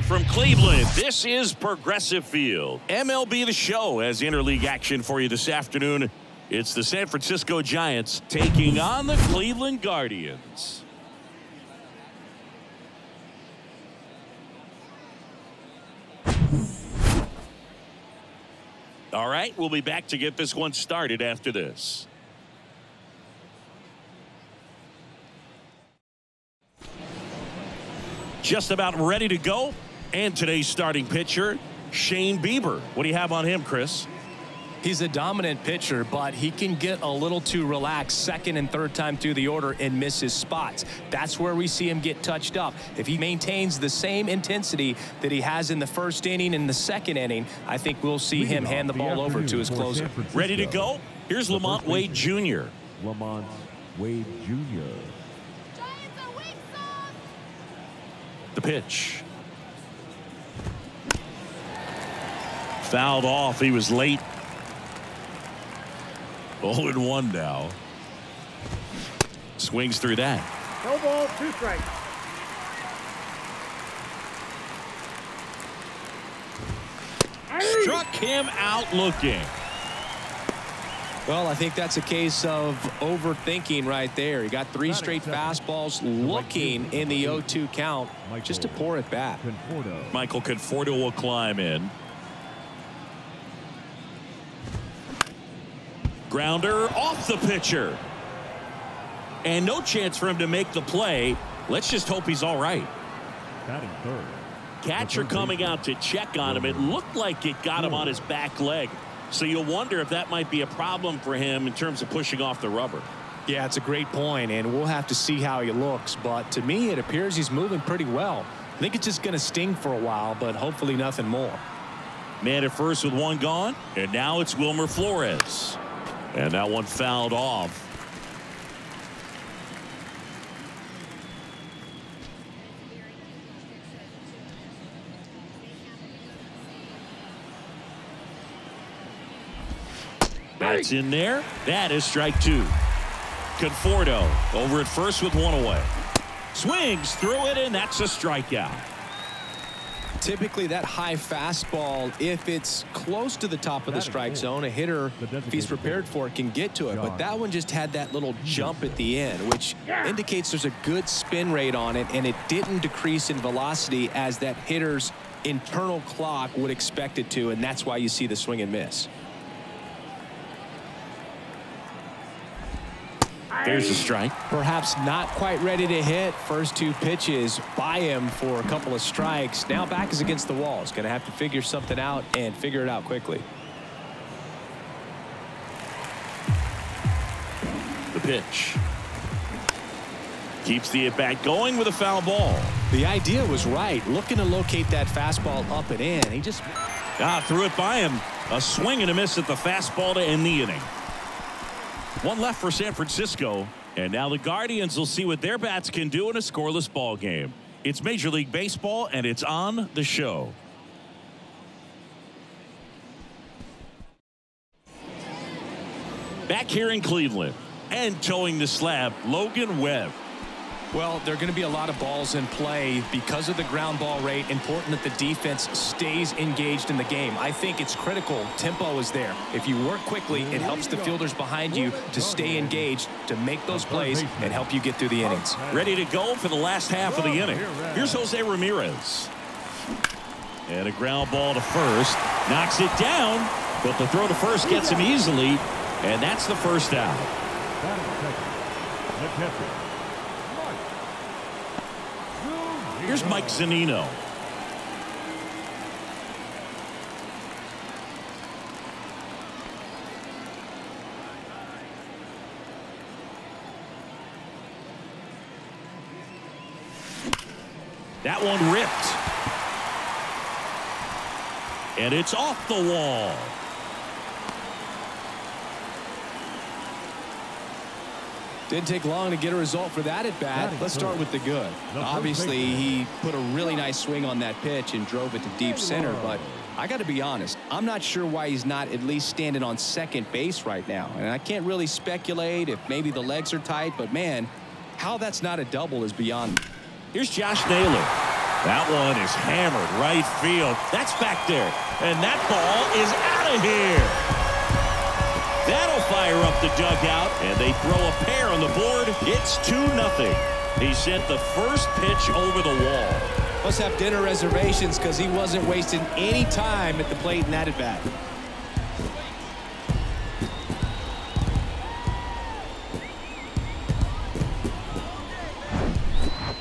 Live from Cleveland, this is Progressive Field. MLB The Show has interleague action for you this afternoon. It's the San Francisco Giants taking on the Cleveland Guardians. All right, we'll be back to get this one started after this. Just about ready to go. And today's starting pitcher, Shane Bieber. What do you have on him, Chris? He's a dominant pitcher, but he can get a little too relaxed second and third time through the order and miss his spots. That's where we see him get touched up. If he maintains the same intensity that he has in the first inning and the second inning, I think we'll see him hand the ball over to his closer. Ready to go? Here's LaMonte Wade Jr. LaMonte Wade Jr. The pitch. Fouled off. He was late. 0 and 1 now. Swings through that. No ball, two strikes. Struck him out looking. Well, I think that's a case of overthinking right there. He got three straight fastballs looking in the 0-2 count just to pour it back. Conforto. Michael Conforto will climb in. Grounder off the pitcher. And no chance for him to make the play. Let's just hope he's all right. Batting third. Catcher coming out to check on him. It looked like it got him on his back leg. So you'll wonder if that might be a problem for him in terms of pushing off the rubber. Yeah, it's a great point, and we'll have to see how he looks. But to me, it appears he's moving pretty well. I think it's just going to sting for a while, but hopefully nothing more. Man at first with one gone. And now it's Wilmer Flores. And that one fouled off. That's in there. That is strike two. Conforto over at first with one away. Swings through it, and that's a strikeout. Typically, that high fastball, if it's close to the top of the strike zone, a hitter, if he's prepared for it, can get to it. But that one just had that little jump at the end, which indicates there's a good spin rate on it, and it didn't decrease in velocity as that hitter's internal clock would expect it to, and that's why you see the swing and miss. There's a strike. Perhaps not quite ready to hit. First two pitches by him for a couple of strikes. Now back is against the wall. He's going to have to figure something out and figure it out quickly. The pitch. Keeps the at bat going with a foul ball. The idea was right. Looking to locate that fastball up and in. He just Ah, threw it by him. A swing and a miss at the fastball to end the inning. One left for San Francisco. And now the Guardians will see what their bats can do in a scoreless ball game. It's Major League Baseball, and it's on the show. Back here in Cleveland and toeing the slab, Logan Webb. Well, there are going to be a lot of balls in play because of the ground ball rate. Important that the defense stays engaged in the game. I think it's critical. Tempo is there. If you work quickly, it helps the fielders behind you to stay engaged, to make those plays, and help you get through the innings. Ready to go for the last half of the inning. Here's Jose Ramirez. And a ground ball to first. Knocks it down, but the throw to first gets him easily. And that's the first out. Batting second. The catcher. Here's Mike Zunino. That one ripped. And it's off the wall. Didn't take long to get a result for that at bat. Let's start with the good. Obviously, he put a really nice swing on that pitch and drove it to deep center, but I got to be honest, I'm not sure why he's not at least standing on second base right now. And I can't really speculate if maybe the legs are tight, but man, how that's not a double is beyond me. Here's Josh Naylor. That one is hammered right field. That's back there. And that ball is out of here. The dugout, and they throw a pair on the board. It's 2 nothing. He sent the first pitch over the wall. Must have dinner reservations because he wasn't wasting any time at the plate in that at bat.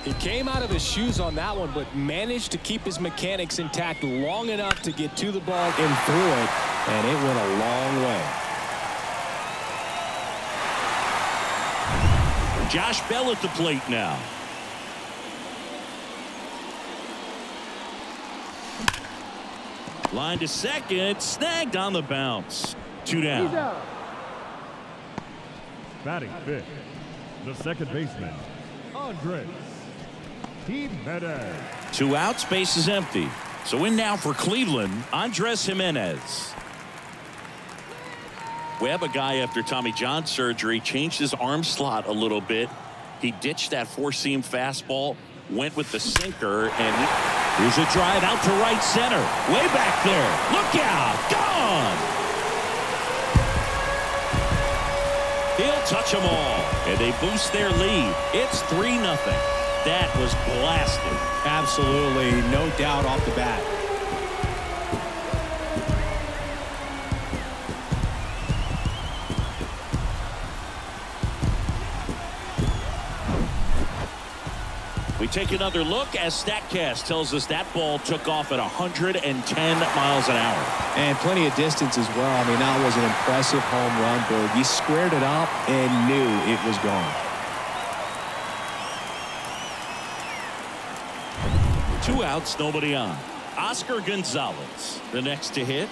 He came out of his shoes on that one, but managed to keep his mechanics intact long enough to get to the ball and through it, and it went a long way. Josh Bell at the plate now. Line to second, snagged on the bounce. Two down. Batting fifth, the second baseman, Andres Gimenez. Two outs, space is empty. So in now for Cleveland, Andres Gimenez. Webb, a guy after Tommy John surgery, changed his arm slot a little bit. He ditched that four-seam fastball, went with the sinker, and here's a drive out to right center. Way back there. Look out. Gone. He'll touch them all, and they boost their lead. It's 3 nothing. That was blasted. Absolutely, no doubt off the bat. We take another look as StatCast tells us that ball took off at 110 miles an hour. And plenty of distance as well. I mean, that was an impressive home run, Bird. He squared it up and knew it was gone. Two outs, nobody on. Oscar Gonzalez, the next to hit.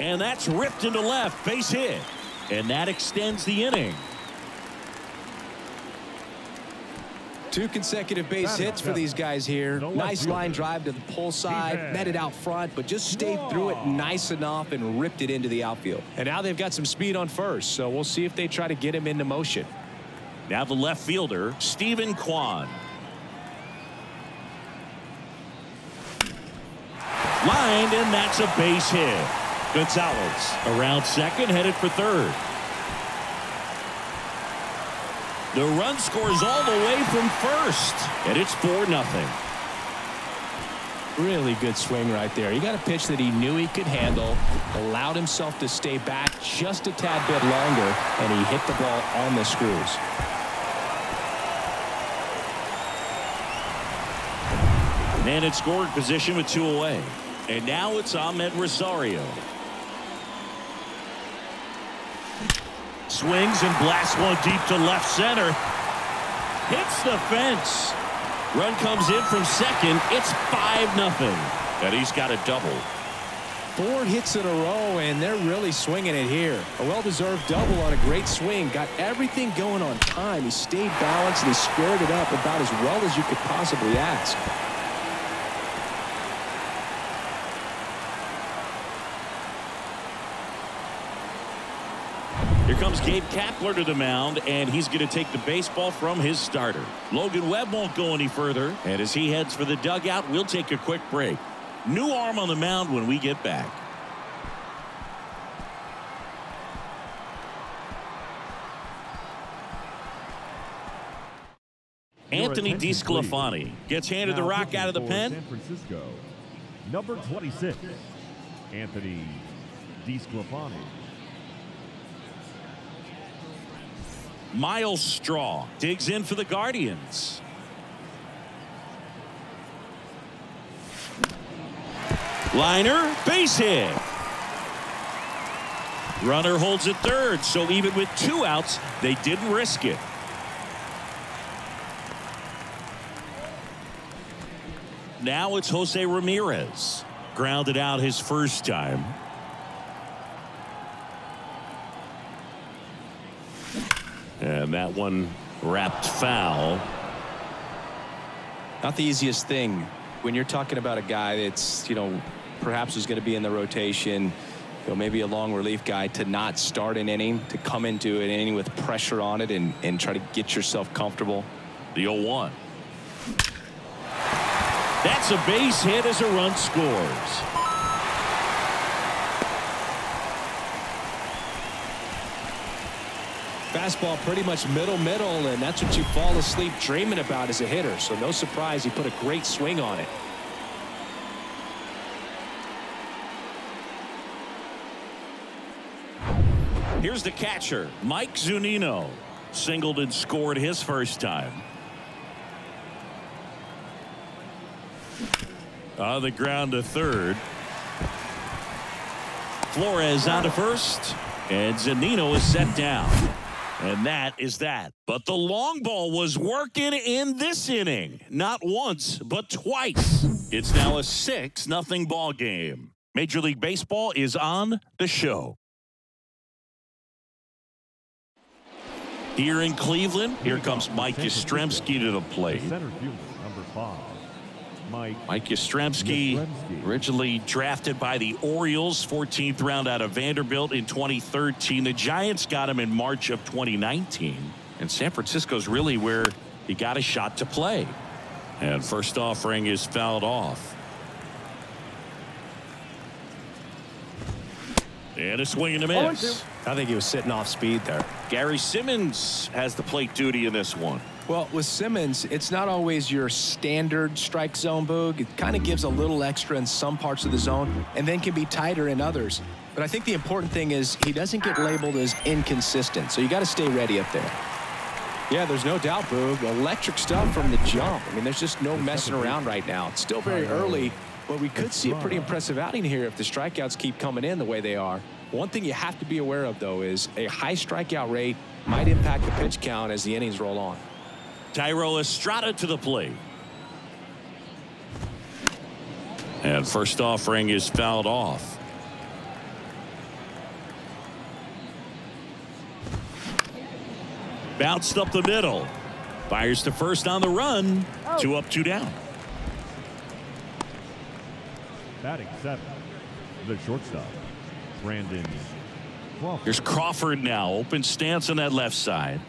And that's ripped into left, base hit. And that extends the inning. Two consecutive base hits for these guys here. Nice line drive to the pull side, met it out front, but just stayed through it nice enough and ripped it into the outfield. And now they've got some speed on first, so we'll see if they try to get him into motion. Now the left fielder, Steven Kwan. Lined, and that's a base hit. Gonzalez around second, headed for third. The run scores all the way from first, and it's 4 nothing. Really good swing right there. He got a pitch that he knew he could handle, allowed himself to stay back just a tad bit longer, and he hit the ball on the screws. Man in scoring position with two away. And now it's Amed Rosario. Swings and blasts one deep to left center. Hits the fence. Run comes in from second. It's 5 nothing. And he's got a double. Four hits in a row, and they're really swinging it here. A well-deserved double on a great swing. Got everything going on time. He stayed balanced, and he squared it up about as well as you could possibly ask. Comes Gabe Kapler to the mound, and he's going to take the baseball from his starter. Logan Webb won't go any further, and as he heads for the dugout, we'll take a quick break. New arm on the mound when we get back. Anthony DeSclafani gets handed the rock out of the pen. San Francisco, number 26, Anthony DeSclafani. Myles Straw digs in for the Guardians. Liner, base hit. Runner holds at third, so even with two outs, they didn't risk it. Now it's Jose Ramirez. Grounded out his first time. And that one wrapped foul. Not the easiest thing when you're talking about a guy that's, you know, perhaps is going to be in the rotation, you know, maybe a long relief guy to not start an inning, to come into an inning with pressure on it and, and try to get yourself comfortable. The 0-1. That's a base hit as a run scores. Fastball pretty much middle middle and that's what you fall asleep dreaming about as a hitter so no surprise he put a great swing on it. Here's the catcher Mike Zunino singled and scored his first time. On the ground to third. Flores on to first. And Zunino is set down. And that is that. But the long ball was working in this inning. Not once, but twice. It's now a 6 nothing ball game. Major League Baseball is on the show. Here in Cleveland, here comes Mike Yastrzemski to the plate. Center fielder, number five. Mike. Mike Yastrzemski, originally drafted by the Orioles, 14th round out of Vanderbilt in 2013. The Giants got him in March of 2019. And San Francisco's really where he got a shot to play. And first offering is fouled off. And a swing and a miss. I think he was sitting off speed there. Gary Simmons has the plate duty in this one. Well, with Simmons, it's not always your standard strike zone, Boog. It kind of gives a little extra in some parts of the zone and then can be tighter in others. But I think the important thing is he doesn't get labeled as inconsistent, so you got to stay ready up there. Yeah, there's no doubt, Boog. Electric stuff from the jump. I mean, there's just no messing around right now. It's still very early, but we could see a pretty impressive outing here if the strikeouts keep coming in the way they are. One thing you have to be aware of, though, is a high strikeout rate might impact the pitch count as the innings roll on. Thairo Estrada to the plate. And first offering is fouled off. Bounced up the middle. Fires to first on the run. Oh. Two up, two down. Batting seven. The shortstop. Brandon Crawford. Here's Crawford now. Open stance on that left side.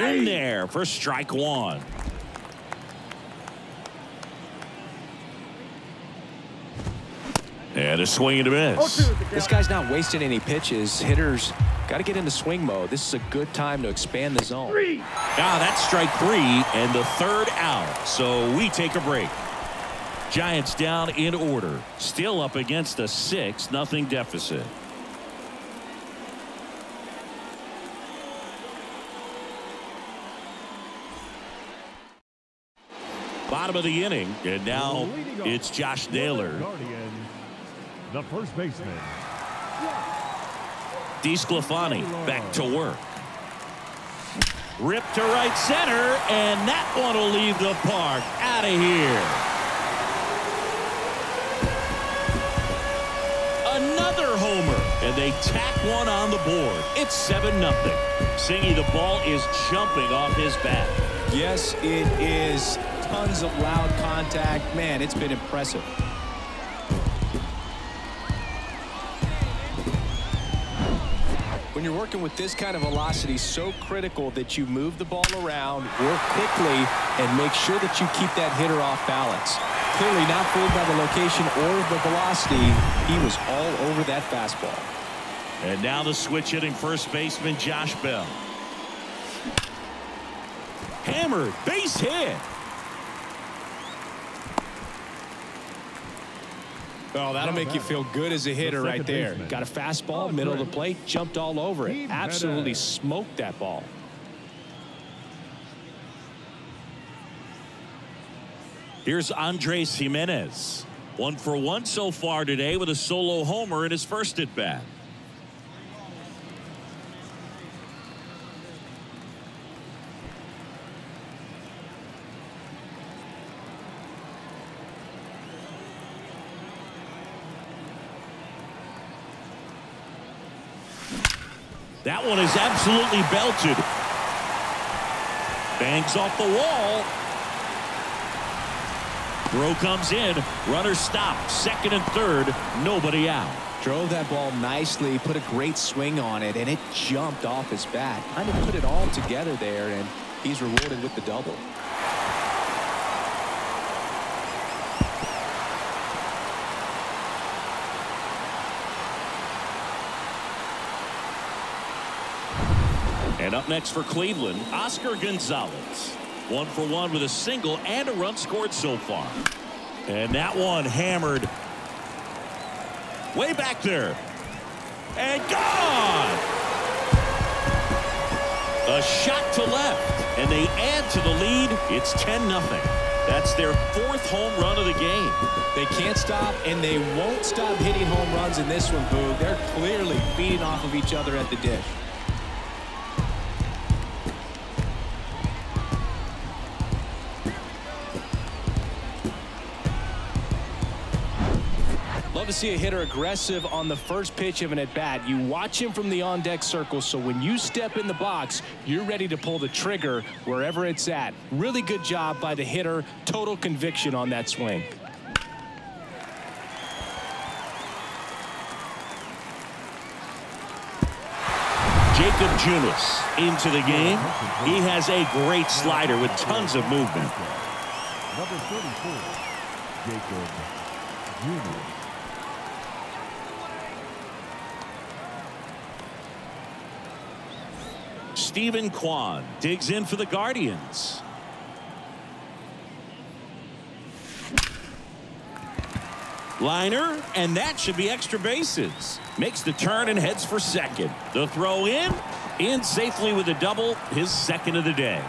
In there for strike one. And a swing and a miss. This guy's not wasting any pitches. Hitters got to get into swing mode. This is a good time to expand the zone. Now ah, that's strike three and the third out. So we take a break. Giants down in order. Still up against a 6 nothing deficit. Bottom of the inning, and now it's Josh for the Naylor. Guardians, the first baseman. DeSclafani back to work. Rip to right center, and that one will leave the park. Out of here. Another homer, and they tack one on the board. It's 7 nothing. Singy, the ball is jumping off his bat. Yes, it is. Tons of loud contact. Man, it's been impressive. When you're working with this kind of velocity, so critical that you move the ball around, work quickly, and make sure that you keep that hitter off balance. Clearly not fooled by the location or the velocity. He was all over that fastball. And now the switch hitting first baseman Josh Bell. Hammered, base hit. Oh, that'll make you feel good as a hitter right there. Got a fastball, middle of the plate, jumped all over it. Absolutely smoked that ball. Here's Andres Gimenez. One for one so far today with a solo homer in his first at bat. That one is absolutely belted. Bangs off the wall. Throw comes in. Runner stopped. Second and third. Nobody out. Drove that ball nicely, put a great swing on it, and it jumped off his bat. Kind of put it all together there, and he's rewarded with the double. Up next for Cleveland, Oscar Gonzalez. One for one with a single and a run scored so far. And that one hammered way back there. And gone! A shot to left, and they add to the lead. It's 10 nothing. That's their fourth home run of the game. They can't stop, and they won't stop hitting home runs in this one, Boog. They're clearly feeding off of each other at the dish. See a hitter aggressive on the first pitch of an at-bat. You watch him from the on-deck circle, so when you step in the box, you're ready to pull the trigger wherever it's at. Really good job by the hitter. Total conviction on that swing. Jakob Junis into the game. He has a great slider with tons of movement. Number 34, Jakob Junis. Steven Kwan digs in for the Guardians. Liner, and that should be extra bases. Makes the turn and heads for second. The throw in, in safely with a double, his second of the day.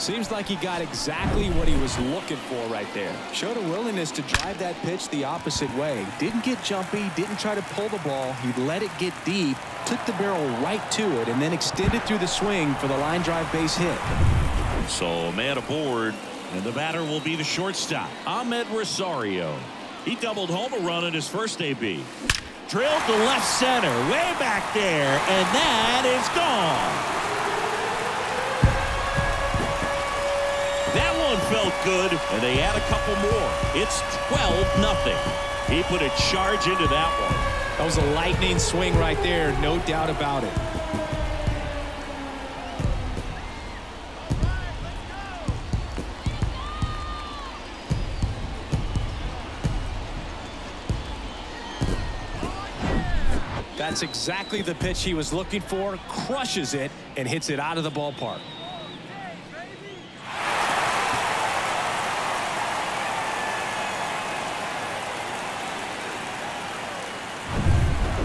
Seems like he got exactly what he was looking for right there. Showed a willingness to drive that pitch the opposite way. Didn't get jumpy, didn't try to pull the ball. He let it get deep, took the barrel right to it, and then extended through the swing for the line drive base hit. So man aboard, and the batter will be the shortstop, Amed Rosario. He doubled home a run in his first AB. Drilled to left center, way back there, and that is gone. Felt good, and they add a couple more. It's 12 nothing. He put a charge into that one. That was a lightning swing right there, no doubt about it. That's exactly the pitch he was looking for, crushes it, and hits it out of the ballpark.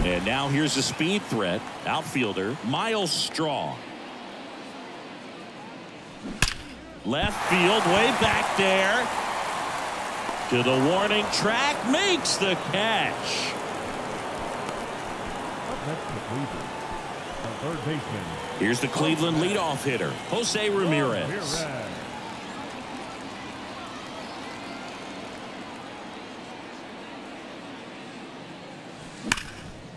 And now here's a speed threat. Outfielder Myles Straw. Left field way back there. To the warning track. Makes the catch. Here's the Cleveland leadoff hitter, Jose Ramirez.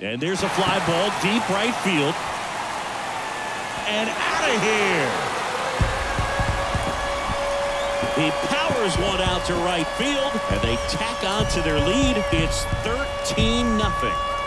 And there's a fly ball deep right field. And out of here. He powers one out to right field, and they tack on to their lead. It's 13 nothing.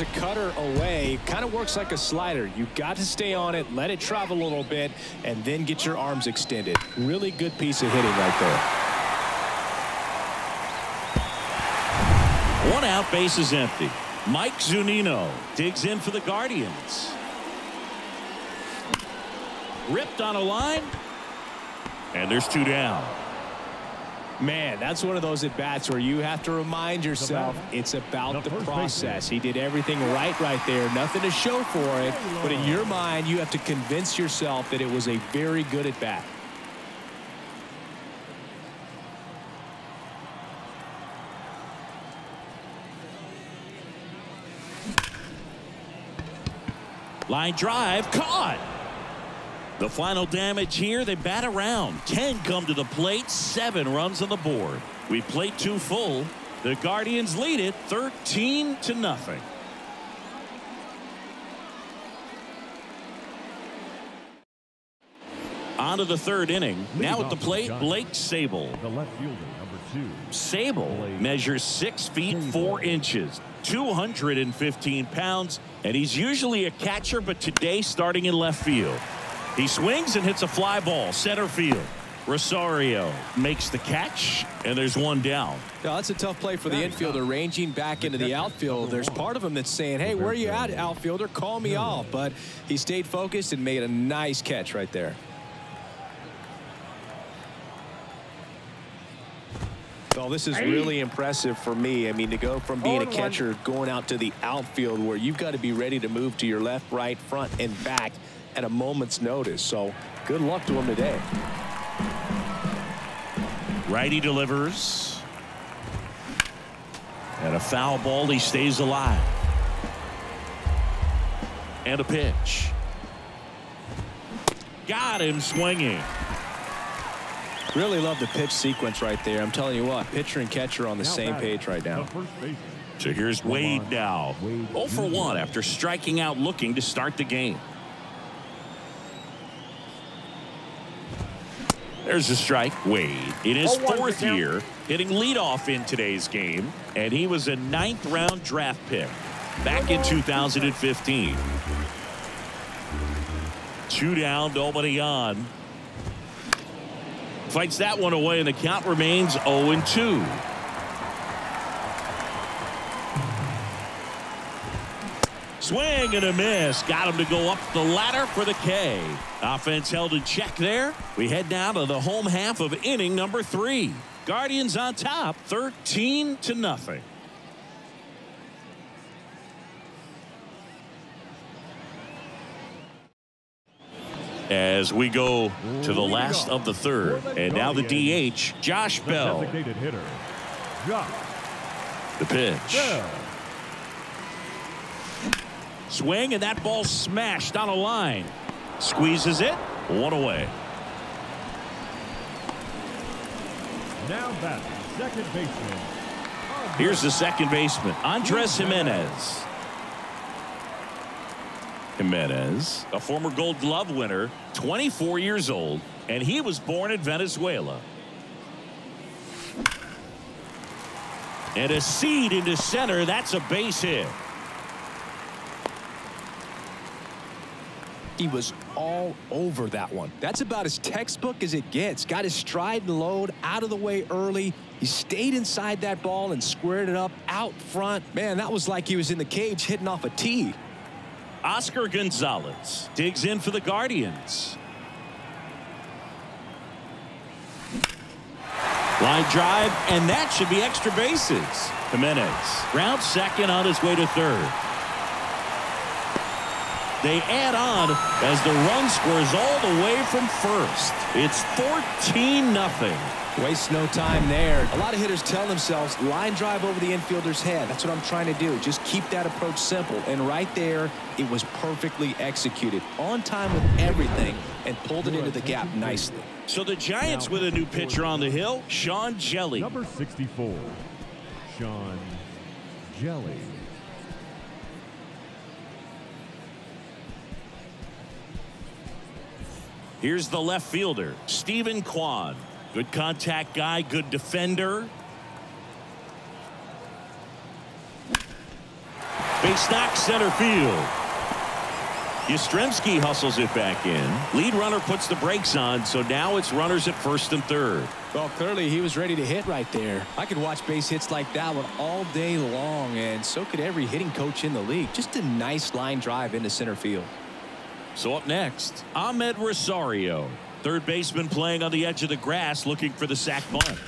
A cutter away. Kind of works like a slider. You've got to stay on it, let it travel a little bit, and then get your arms extended. Really good piece of hitting right there. One out, base is empty. Mike Zunino digs in for the Guardians. Ripped on a line. And there's two down. Man, that's one of those at-bats where you have to remind yourself it's about the process. He did everything right right there. Nothing to show for it. But in your mind, you have to convince yourself that it was a very good at-bat. Line drive caught. The final damage here, they bat around. 10 come to the plate, seven runs on the board. We play two full. The Guardians lead it 13 to nothing. On to the third inning. Now at the plate, Blake Sabol. The left fielder, number two. Sabol measures six feet four inches, 215 pounds, and he's usually a catcher, but today starting in left field. He swings and hits a fly ball center field. Rosario makes the catch, and there's one down. Now, that's a tough play for the infielder ranging back into the outfield. There's part of him that's saying, hey, where are you at, outfielder? Call me off. But he stayed focused and made a nice catch right there. Oh, this is really impressive for me. I mean, to go from being a catcher going out to the outfield where you've got to be ready to move to your left, right, front, and back at a moment's notice. So good luck to him today. Righty delivers. And a foul ball. He stays alive. And a pitch. Got him swinging. Really love the pitch sequence right there. I'm telling you what, pitcher and catcher on the same page right now. So here's Wade now. 0 for 1 after striking out looking to start the game. There's a strike. Wade in his fourth year hitting leadoff in today's game and he was a ninth round draft pick back in 2015. Two down nobody on. Fights that one away and the count remains 0 Swing and a miss. Got him to go up the ladder for the K. Offense held in check there. We head now to the home half of inning number three. Guardians on top 13 to nothing. As we go to the last of the third. And now the DH, Josh Bell. The pitch. Swing and that ball smashed on a line. Squeezes it. One away. Now batting, second baseman. Here's the second baseman, Andres Gimenez. Gimenez, a former Gold Glove winner, 24 years old, and he was born in Venezuela. And a seed into center. That's a base hit. He was all over that one. That's about as textbook as it gets. Got his stride and load out of the way early. He stayed inside that ball and squared it up out front. Man, that was like he was in the cage hitting off a tee. Oscar Gonzalez digs in for the Guardians. Line drive, and that should be extra bases. Gimenez round second on his way to third. They add on as the run scores all the way from first. It's 14 nothing. Waste no time there. A lot of hitters tell themselves line drive over the infielder's head. That's what I'm trying to do. Just keep that approach simple. And right there, it was perfectly executed. On time with everything and pulled it into the gap nicely. So the Giants with a new pitcher on the hill, Sean Hjelle. Number 64, Sean Hjelle. Here's the left fielder, Steven Kwan. Good contact guy, good defender. Base knock center field. Yastrzemski hustles it back in. Lead runner puts the brakes on, so now it's runners at first and third. Well, clearly he was ready to hit right there. I could watch base hits like that one all day long, and so could every hitting coach in the league. Just a nice line drive into center field. So up next, Amed Rosario. Third baseman playing on the edge of the grass looking for the sac bunt.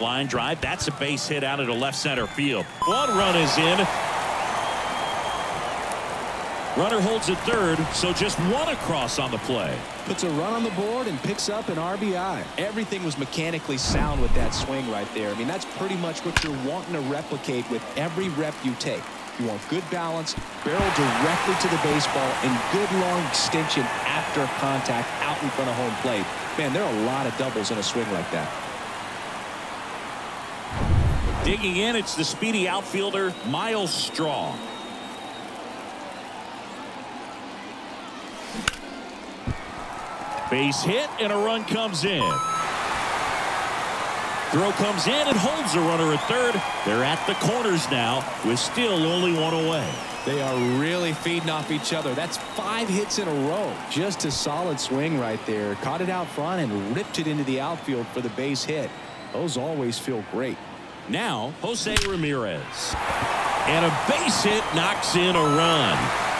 Line drive. That's a base hit out into left center field. One run is in. Runner holds at third, so just one across on the play. Puts a run on the board and picks up an RBI. Everything was mechanically sound with that swing right there. I mean, that's pretty much what you're wanting to replicate with every rep you take. You want good balance, barrel directly to the baseball, and good long extension after contact out in front of home plate. Man, there are a lot of doubles in a swing like that. Digging in, it's the speedy outfielder, Myles Straw. Base hit, and a run comes in. Throw comes in and holds the runner at third. They're at the corners now with still only one away. They are really feeding off each other. That's five hits in a row. Just a solid swing right there. Caught it out front and ripped it into the outfield for the base hit. Those always feel great. Now, Jose Ramirez. And a base hit knocks in a run.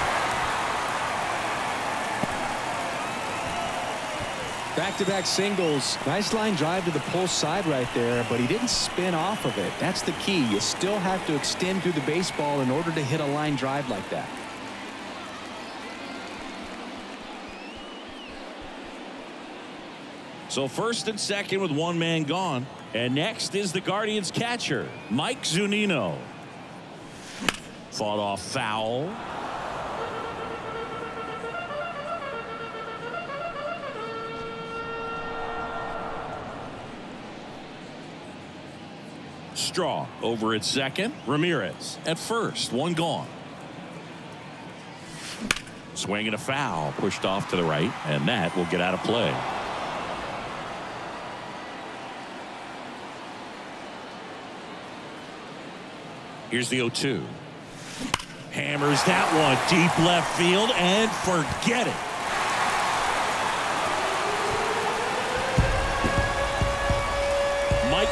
Back-to-back -back singles. Nice line drive to the pull side right there, but he didn't spin off of it. That's the key. You still have to extend through the baseball in order to hit a line drive like that. So first and second with one man gone. And next is the Guardians catcher, Mike Zunino. Fought off foul. Straw over at second. Ramirez at first. One gone. Swinging a foul. Pushed off to the right. And that will get out of play. Here's the 0-2. Hammers that one deep left field and forget it.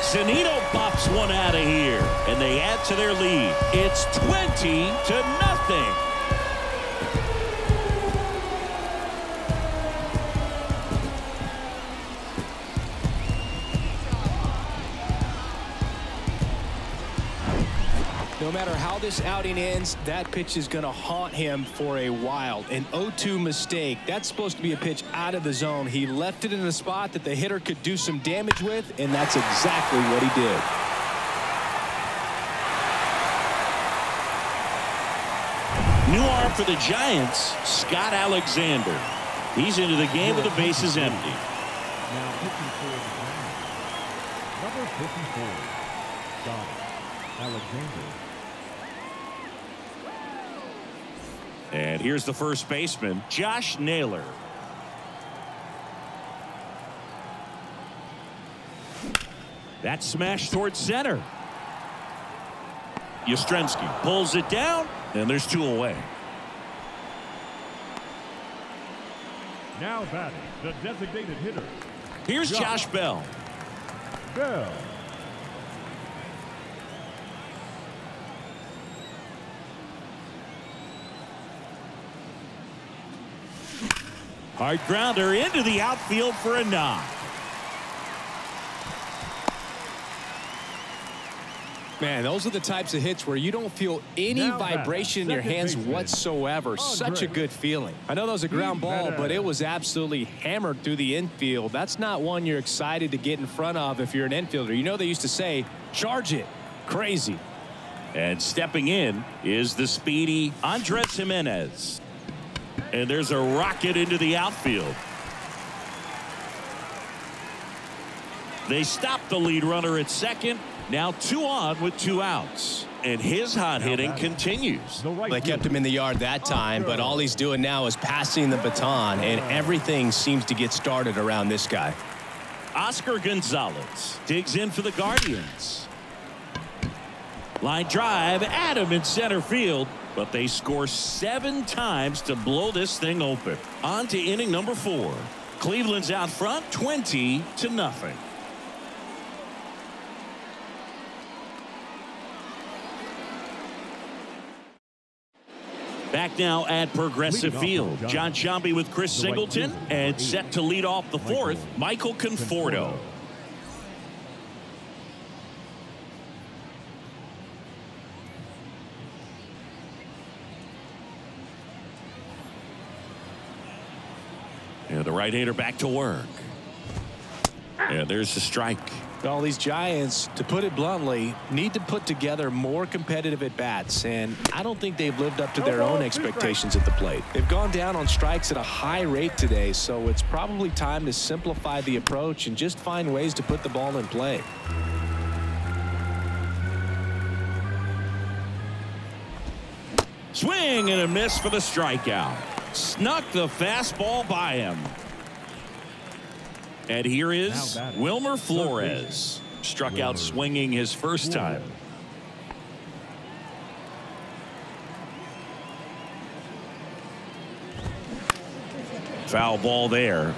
Mike bops one out of here, and they add to their lead. It's 20 to nothing. No matter how this outing ends, that pitch is going to haunt him for a while. An 0-2 mistake. That's supposed to be a pitch out of the zone. He left it in a spot that the hitter could do some damage with, and that's exactly what he did. New arm for the Giants, Scott Alexander. He's into the game with the bases empty. Now pitching for the Giants. Number 54, Scott Alexander. And here's the first baseman, Josh Naylor. That smash towards center. Yastrzemski pulls it down, and there's two away. Now batting, the designated hitter. Here's Josh, Josh Bell. Bell. Hard grounder into the outfield for a knock. Man, those are the types of hits where you don't feel any now vibration in your hands whatsoever. Such a good feeling. I know that was a ground ball, but it was absolutely hammered through the infield. That's not one you're excited to get in front of if you're an infielder. You know they used to say, charge it. Crazy. And stepping in is the speedy Andres Gimenez. And there's a rocket into the outfield. They stop the lead runner at second. Now two on with two outs. And his hot hitting continues. They kept him in the yard that time, but all he's doing now is passing the baton, and everything seems to get started around this guy. Oscar Gonzalez digs in for the Guardians. Line drive, Adam in center field but they score seven times to blow this thing open. On to inning number four. Cleveland's out front 20 to nothing. Back now at Progressive Field. John Sciambi with Chris Singleton and set to lead off the fourth, Michael Conforto. The right-hander back to work. And there's the strike. All these Giants, to put it bluntly, need to put together more competitive at bats, and I don't think they've lived up to their own expectations at the plate. They've gone down on strikes at a high rate today, so it's probably time to simplify the approach and just find ways to put the ball in play. Swing and a miss for the strikeout. Snuck the fastball by him. And here is Wilmer Flores. Struck out swinging his first time. Foul ball there.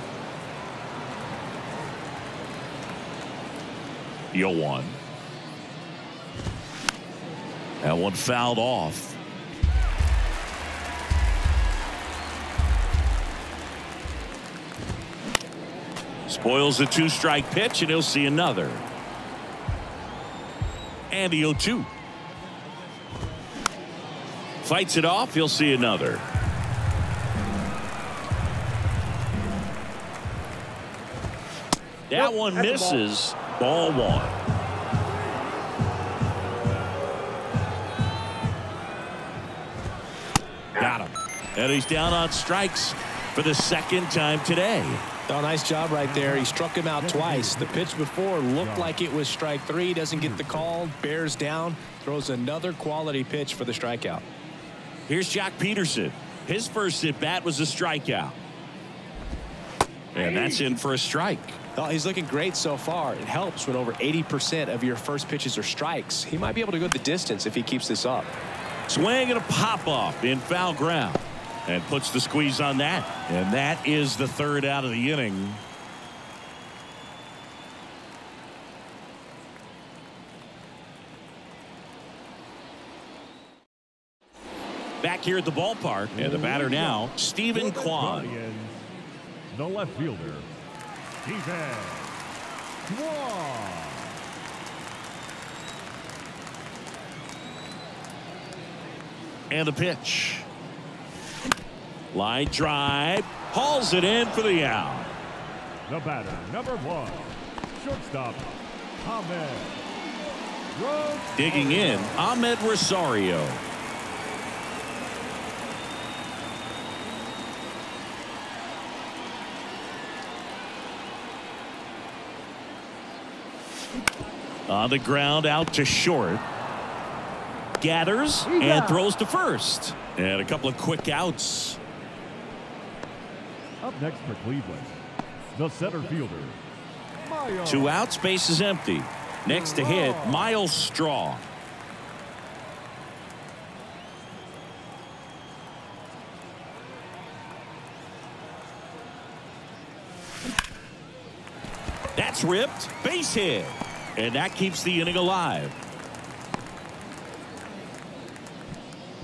Yo one. That one fouled off. Spoils a two strike pitch and he'll see another. And the 0 2. Fights it off. He'll see another. That one misses. Ball one. Got him. And he's down on strikes for the second time today. Oh, nice job right there. He struck him out twice. The pitch before looked like it was strike three. Doesn't get the call. Bears down. Throws another quality pitch for the strikeout. Here's Joc Pederson. His first at bat was a strikeout. And that's in for a strike. Oh, he's looking great so far. It helps when over 80% of your first pitches are strikes. He might be able to go the distance if he keeps this up. Swing and a pop up in foul ground and puts the squeeze on that. And that is the third out of the inning. Back here at the ballpark and the batter now Steven Kwan. The left fielder Kwan. And the pitch. Line drive. Hauls it in for the out. The batter, number one, shortstop, Amed. Digging in, Amed Rosario. On the ground out to short. Gathers and throws to first. And a couple of quick outs. Up next for Cleveland, the center fielder. Myles. Two outs, base is empty. Next to hit, Myles Straw. That's ripped. Base hit. And that keeps the inning alive.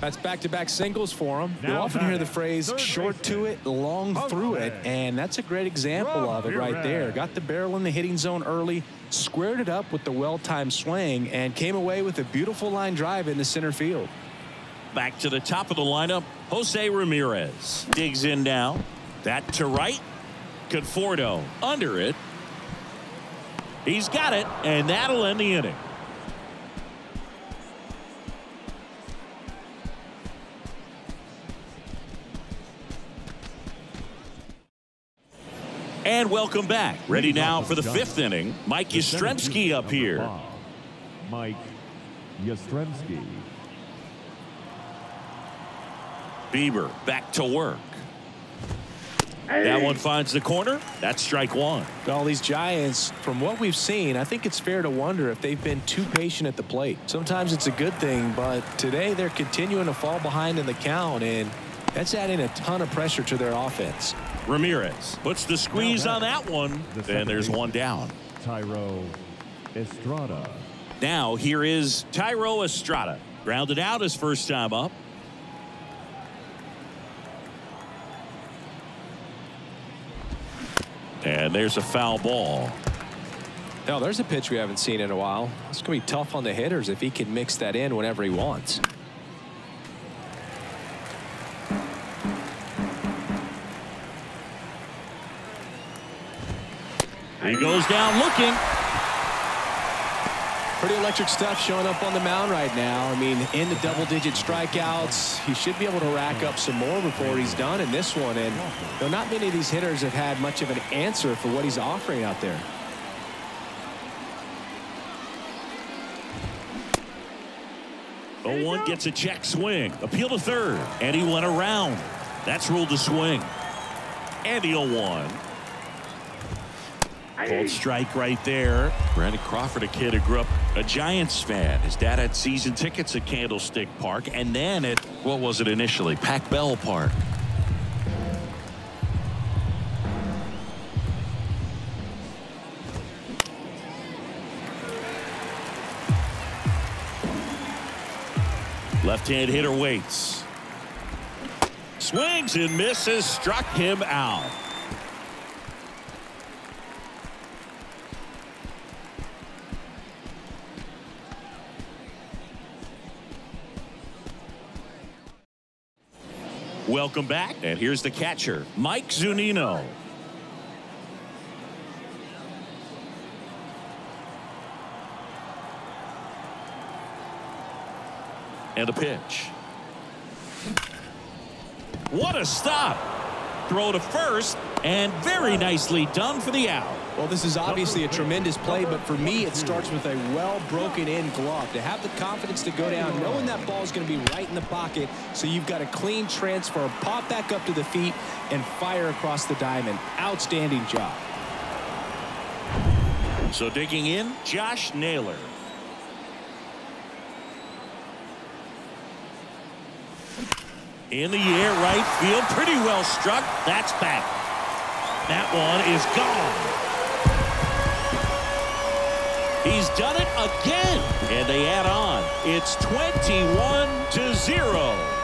That's back-to-back -back singles for him. You often hear the phrase short to it, long through it, and that's a great example of it right there. Got the barrel in the hitting zone early, squared it up with the well-timed swing, and came away with a beautiful line drive in the center field. Back to the top of the lineup, Jose Ramirez digs in now. That to right. Conforto under it. He's got it, and that'll end the inning. And welcome back. Ready now for the fifth inning. Mike Yastrzemski up here. Mike Yastrzemski. Bieber back to work. That one finds the corner. That's strike one. All these Giants, from what we've seen, I think it's fair to wonder if they've been too patient at the plate. Sometimes it's a good thing, but today they're continuing to fall behind in the count, and that's adding a ton of pressure to their offense. Ramirez puts the squeeze on that one. The and there's one down. Thairo Estrada. Now here is Thairo Estrada. Grounded out his first time up. And there's a foul ball. Now there's a pitch we haven't seen in a while. It's going to be tough on the hitters if he can mix that in whenever he wants. He goes down looking. Pretty electric stuff showing up on the mound right now. I mean, in the double-digit strikeouts, he should be able to rack up some more before he's done in this one. And though not many of these hitters have had much of an answer for what he's offering out there. The one gets a check swing. Appeal to third. And he went around. That's ruled a swing. And the 0-1. Cold strike right there. Brandon Crawford, a kid who grew up a Giants fan. His dad had season tickets at Candlestick Park and then at, what was it initially? Pac Bell Park. Left-hand hitter waits. Swings and misses. Struck him out. Welcome back. And here's the catcher, Mike Zunino. And a pitch. What a stop. Throw to first and very nicely done for the out. Well, this is obviously a tremendous play, but for me, it starts with a well broken in glove. To have the confidence to go down, knowing that ball is going to be right in the pocket, so you've got a clean transfer, pop back up to the feet, and fire across the diamond. Outstanding job. So digging in, Josh Naylor. In the air, right field, pretty well struck. That's back. That one is gone. He's done it again. And they add on. It's 21 to 0.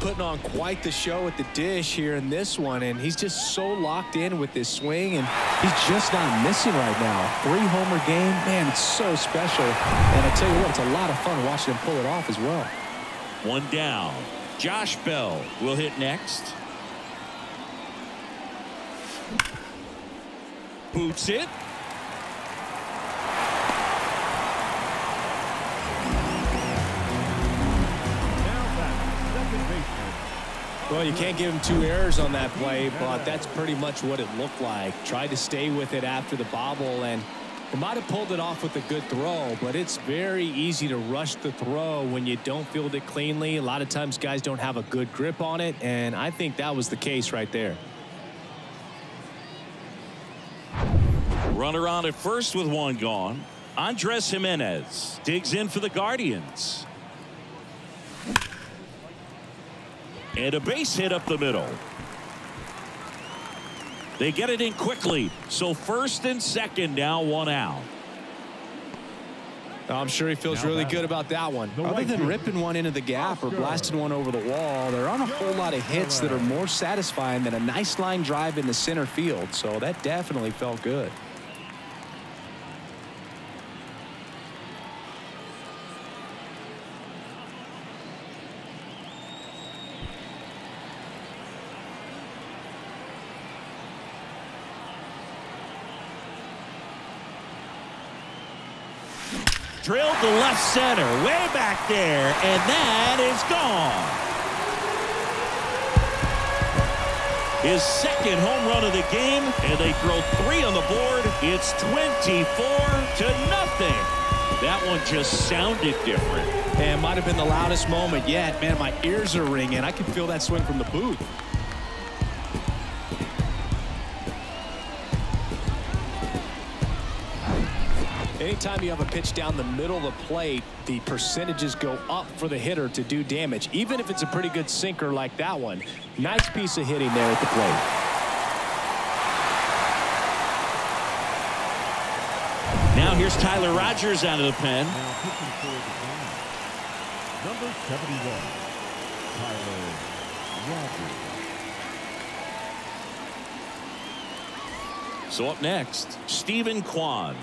Putting on quite the show at the dish here in this one, and he's just so locked in with this swing, and he's just not missing right now. Three homer game, man, it's so special. And I tell you what, it's a lot of fun watching him pull it off as well. One down. Josh Bell will hit next. Boots it. Well, you can't give him two errors on that play, but that's pretty much what it looked like. Tried to stay with it after the bobble, and he might have pulled it off with a good throw, but it's very easy to rush the throw when you don't field it cleanly. A lot of times guys don't have a good grip on it, and I think that was the case right there. Runner on at first with one gone. Andres Gimenez digs in for the Guardians. And a base hit up the middle. They get it in quickly. So first and second now one out. I'm sure he feels really good about that one. Other than ripping one into the gap or blasting one over the wall, there aren't a whole lot of hits that are more satisfying than a nice line drive in the center field. So that definitely felt good. Drilled to left center, way back there, and that is gone. His second home run of the game, and they throw three on the board. It's 24 to nothing. That one just sounded different. And might have been the loudest moment yet. Man, my ears are ringing. I can feel that swing from the booth. Anytime you have a pitch down the middle of the plate, the percentages go up for the hitter to do damage, even if it's a pretty good sinker like that one. Nice piece of hitting there at the plate. Now here's Tyler Rogers out of the pen. Now pitching for the Giants. Number 71, Tyler Rogers. So up next, Steven Kwan.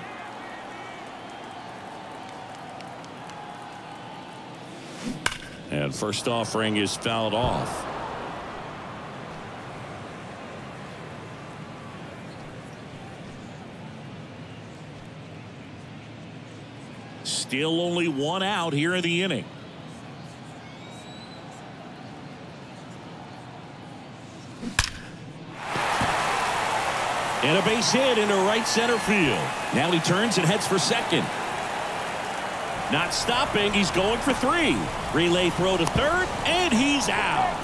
And first offering is fouled off. Still only one out here in the inning. And a base hit into right center field. Now he turns and heads for second. Not stopping. He's going for three. Relay throw to third, and he's out.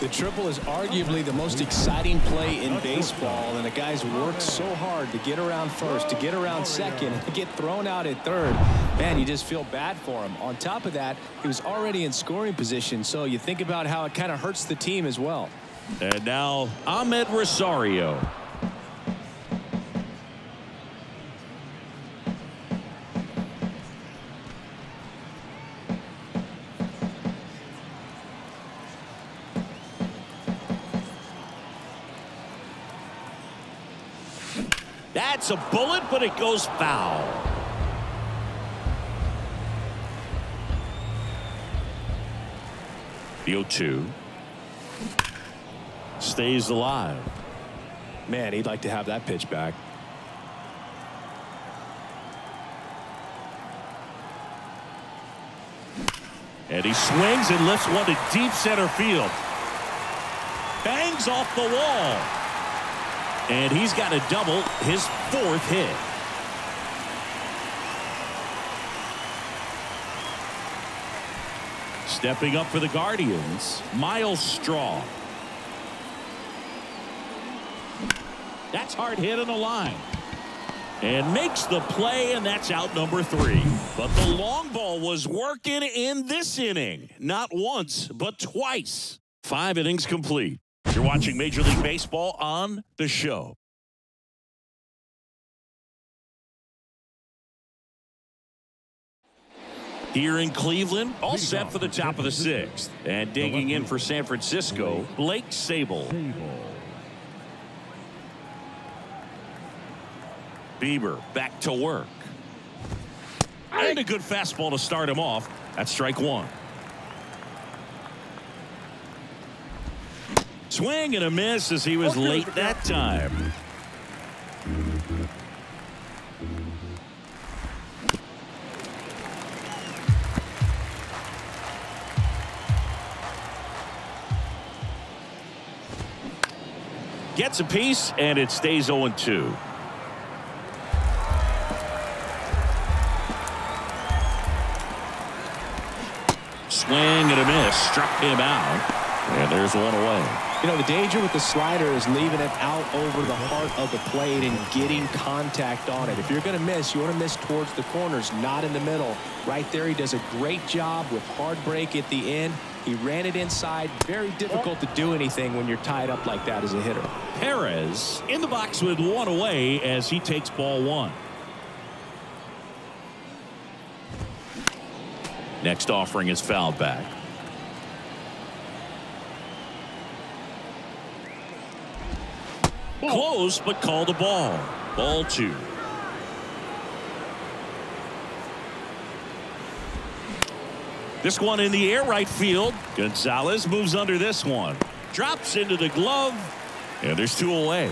The triple is arguably the most exciting play in baseball, and the guys worked so hard to get around first, to get around second, to get thrown out at third. Man, you just feel bad for him. On top of that, he was already in scoring position, so you think about how it kind of hurts the team as well. And now Amed Rosario. That's a bullet, but it goes foul. The 0-2 stays alive. Man, he'd like to have that pitch back. And he swings and lifts one to deep center field. Bangs off the wall. And he's got a double, his fourth hit. Stepping up for the Guardians, Myles Straw. That's hard hit on the line. And makes the play, and that's out number three. But the long ball was working in this inning. Not once, but twice. Five innings complete. You're watching Major League Baseball on the show. Here in Cleveland, all set for the top of the sixth. And digging in for San Francisco, Blake Sabol. Bieber back to work. And a good fastball to start him off. That's strike one. Swing and a miss as he was late that time. Gets a piece and it stays 0 2. Swing and a miss struck him out. And there's one away. You know, the danger with the slider is leaving it out over the heart of the plate and getting contact on it. If you're going to miss, you want to miss towards the corners, not in the middle. Right there, he does a great job with hard break at the end. He ran it inside. Very difficult to do anything when you're tied up like that as a hitter. Perez in the box with one away as he takes ball one. Next offering is fouled back. Close, but called a ball. Ball two. This one in the air right field. Gonzalez moves under this one. Drops into the glove. And there's two away.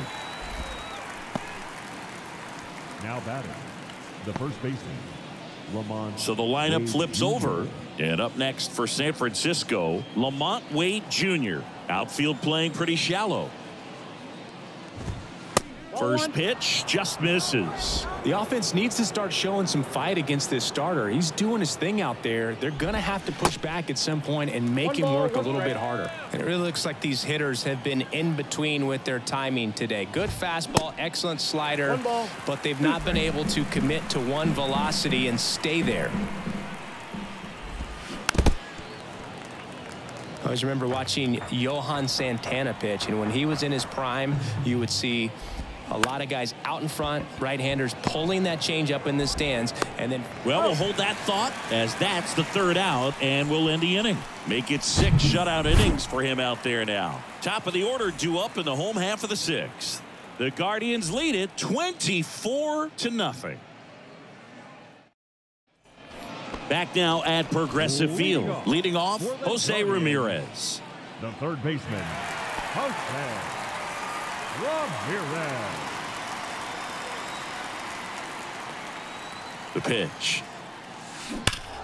Now batting, the first baseman, LaMonte. So the lineup Wade flips Jr. over. And up next for San Francisco, LaMonte Wade Jr. Outfield playing pretty shallow. First pitch just misses. The offense needs to start showing some fight against this starter. He's doing his thing out there. They're going to have to push back at some point and make him work a little bit harder. And it really looks like these hitters have been in between with their timing today. Good fastball, excellent slider, but they've not been able to commit to one velocity and stay there. I always remember watching Johan Santana pitch, and when he was in his prime, you would see a lot of guys out in front, right-handers pulling that change up in the stands, and then Well, we'll hold that thought as that's the third out, and we'll end the inning. Make it six shutout innings for him out there now. Top of the order due up in the home half of the sixth. The Guardians lead it 24 to nothing. Back now at Progressive Field. Leading off, Jose Ramirez. The third baseman, Jose Ramirez. The pitch.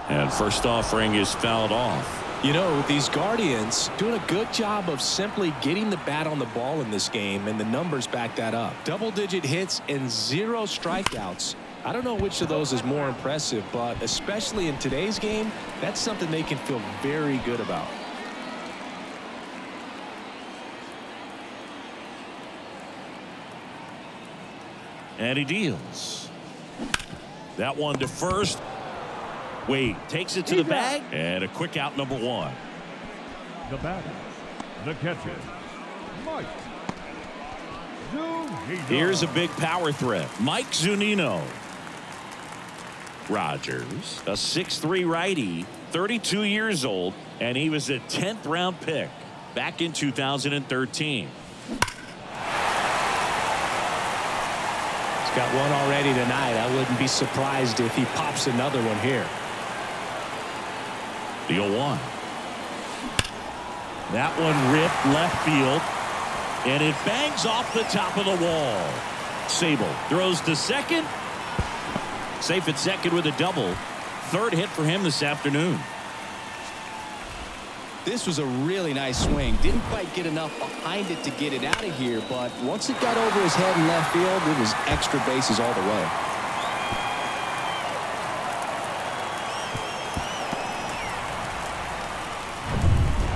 And first offering is fouled off. You know, these Guardians doing a good job of simply getting the bat on the ball in this game, and the numbers back that up. Double-digit hits and zero strikeouts. I don't know which of those is more impressive, but especially in today's game, that's something they can feel very good about. And he deals. That one to first. Wade takes it to the bag. And a quick out number one. The batter, the catcher, Mike Zunino. Here's a big power threat. Mike Zunino. Rogers, a 6'3 righty, 32 years old, and he was a 10th round pick back in 2013. He's got one already tonight. I wouldn't be surprised if he pops another one here. The 0-1. That one ripped left field. And it bangs off the top of the wall. Sabol throws to second. Safe at second with a double. Third hit for him this afternoon. This was a really nice swing. Didn't quite get enough behind it to get it out of here, but once it got over his head in left field, it was extra bases all the way.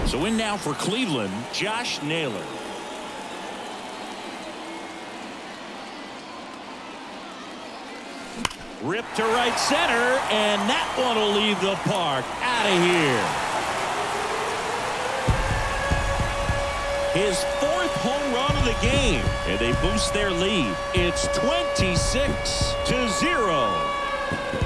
So in now for Cleveland, Josh Naylor. Rip to right center, and that one will leave the park. Out of here. His fourth home run of the game, and they boost their lead. It's 26 to 0.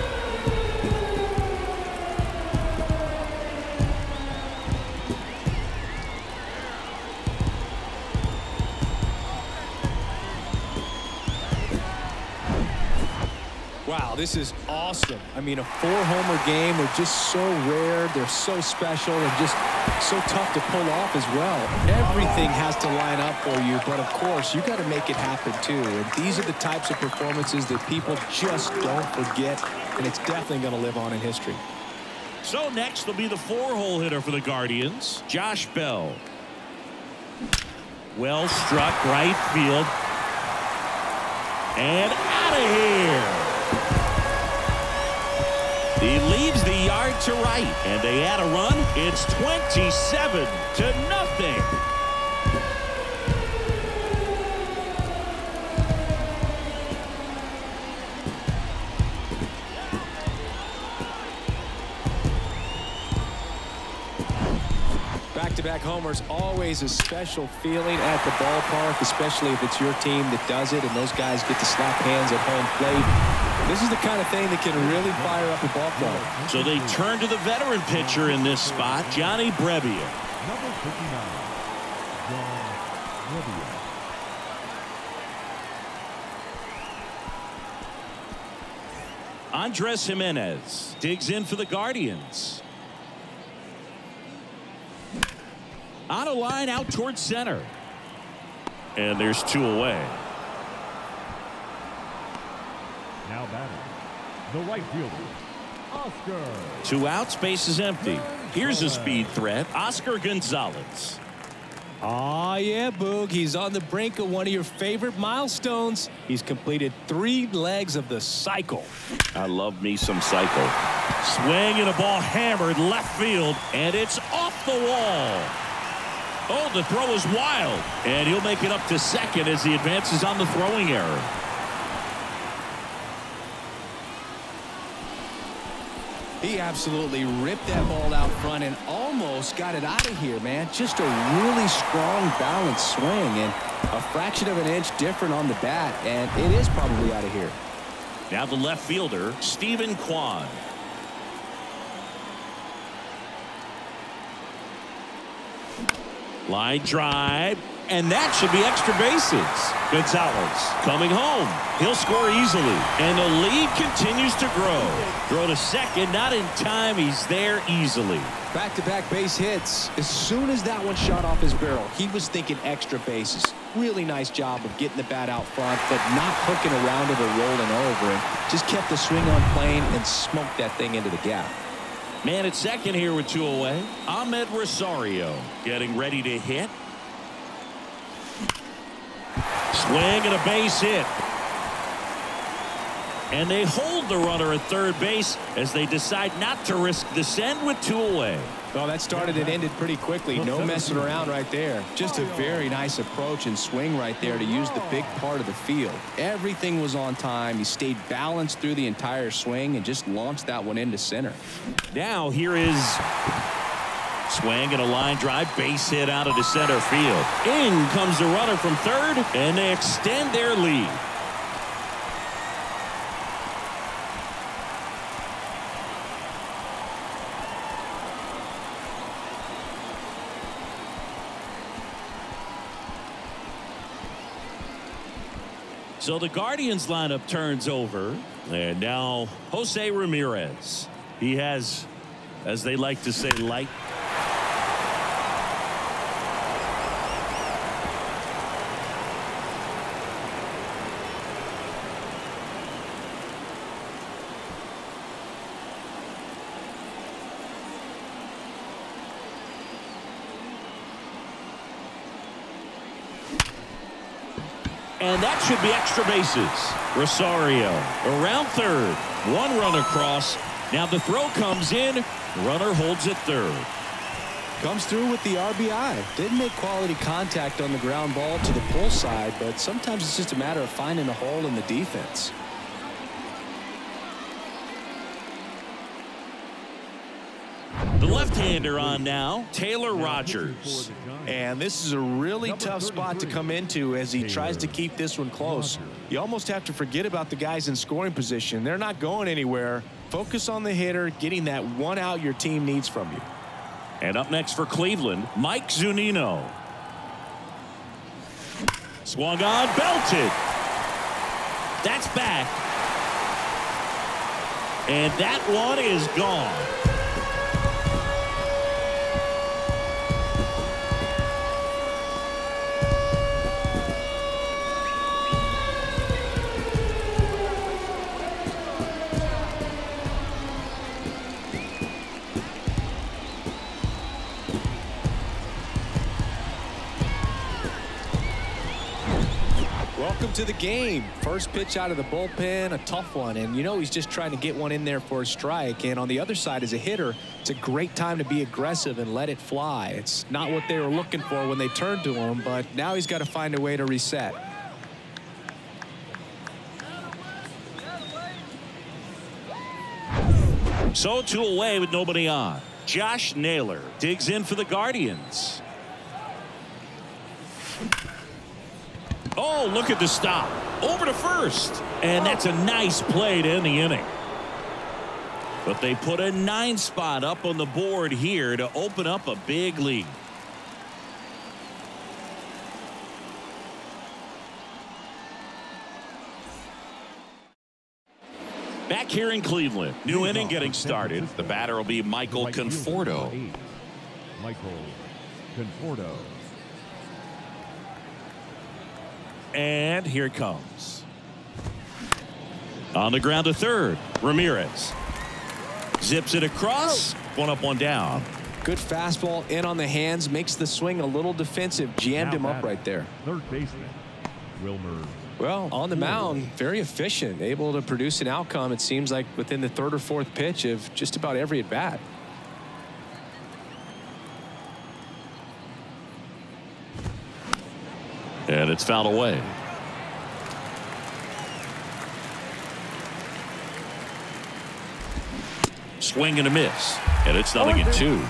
This is awesome. I mean, a four-homer game. They're just so rare. They're so special. They're just so tough to pull off as well. Everything has to line up for you, but of course, you got to make it happen too. And these are the types of performances that people just don't forget, and it's definitely going to live on in history. So next will be the four-hole hitter for the Guardians, Josh Bell. Well struck right field. And out of here. He leaves the yard to right, and they add a run. It's 27 to nothing. Back-to-back homers, always a special feeling at the ballpark, especially if it's your team that does it and those guys get to slap hands at home plate. This is the kind of thing that can really fire up a ball club. So they turn to the veteran pitcher in this spot, Johnny Brebbia. Number 59, John Brebbia. Andres Gimenez digs in for the Guardians. On a line out towards center. And there's two away. Now batting, the right fielder, Oscar. Two outs, base is empty. Here's a speed threat, Oscar Gonzalez. Oh, yeah, Boog. He's on the brink of one of your favorite milestones. He's completed three legs of the cycle. I love me some cycle. Swing and a ball hammered left field, and it's off the wall. Oh, the throw is wild, and he'll make it up to second as he advances on the throwing error. He absolutely ripped that ball out front and almost got it out of here, man. Just a really strong balanced swing and a fraction of an inch different on the bat, and it is probably out of here. Now the left fielder, Steven Kwan. Line drive, and that should be extra bases. Gonzalez coming home. He'll score easily, and the lead continues to grow. Throw to second, not in time. He's there easily. Back-to-back base hits. As soon as that one shot off his barrel, he was thinking extra bases. Really nice job of getting the bat out front, but not hooking around it or rolling over. And just kept the swing on plane and smoked that thing into the gap. Man at second here with two away. Amed Rosario getting ready to hit. Swing and a base hit. And they hold the runner at third base as they decide not to risk the send with two away. Well, that started and ended pretty quickly. No messing around right there. Just a very nice approach and swing right there to use the big part of the field. Everything was on time. He stayed balanced through the entire swing and just launched that one into center. Now here is swing and a line drive base hit out of the center field. In comes the runner from third and they extend their lead. So the Guardians lineup turns over. And now Jose Ramirez. He has, as they like to say, light. And that should be extra bases. Rosario around third. One run across. Now the throw comes in. Runner holds it third. Comes through with the RBI. Didn't make quality contact on the ground ball to the pull side, but sometimes it's just a matter of finding a hole in the defense. The left-hander on now, Taylor Rogers. And this is a really tough spot to come into as he tries to keep this one close. You almost have to forget about the guys in scoring position. They're not going anywhere. Focus on the hitter, getting that one out your team needs from you. And up next for Cleveland, Mike Zunino. Swung on, belted. That's back. And that one is gone. To the game. First pitch out of the bullpen, a tough one. And you know he's just trying to get one in there for a strike. And on the other side, as a hitter, it's a great time to be aggressive and let it fly. It's not what they were looking for when they turned to him, but now he's got to find a way to reset. So two away with nobody on. Josh Naylor digs in for the Guardians. Oh, look at the stop. Over to first. And that's a nice play to end the inning. But they put a nine spot up on the board here to open up a big lead. Back here in Cleveland. New inning getting started. The batter will be Michael Conforto. Michael Conforto. And here it comes. On the ground to third. Ramirez. Zips it across. One up, one down. Good fastball in on the hands. Makes the swing a little defensive. Jammed Now him up right there. Third baseman, Wilmer. Well, on the mound, very efficient. Able to produce an outcome, it seems like, within the third or fourth pitch of just about every at And it's fouled away. Swing and a miss. And it's nothing in two.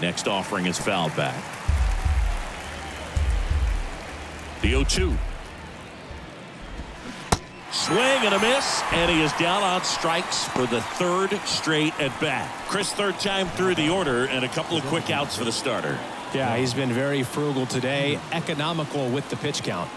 Next offering is fouled back. The 0 2. Swing and a miss, and he is down on strikes for the third straight at bat. Chris, third time through the order, and a couple of quick outs for the starter. Yeah, he's been very frugal today, economical with the pitch count.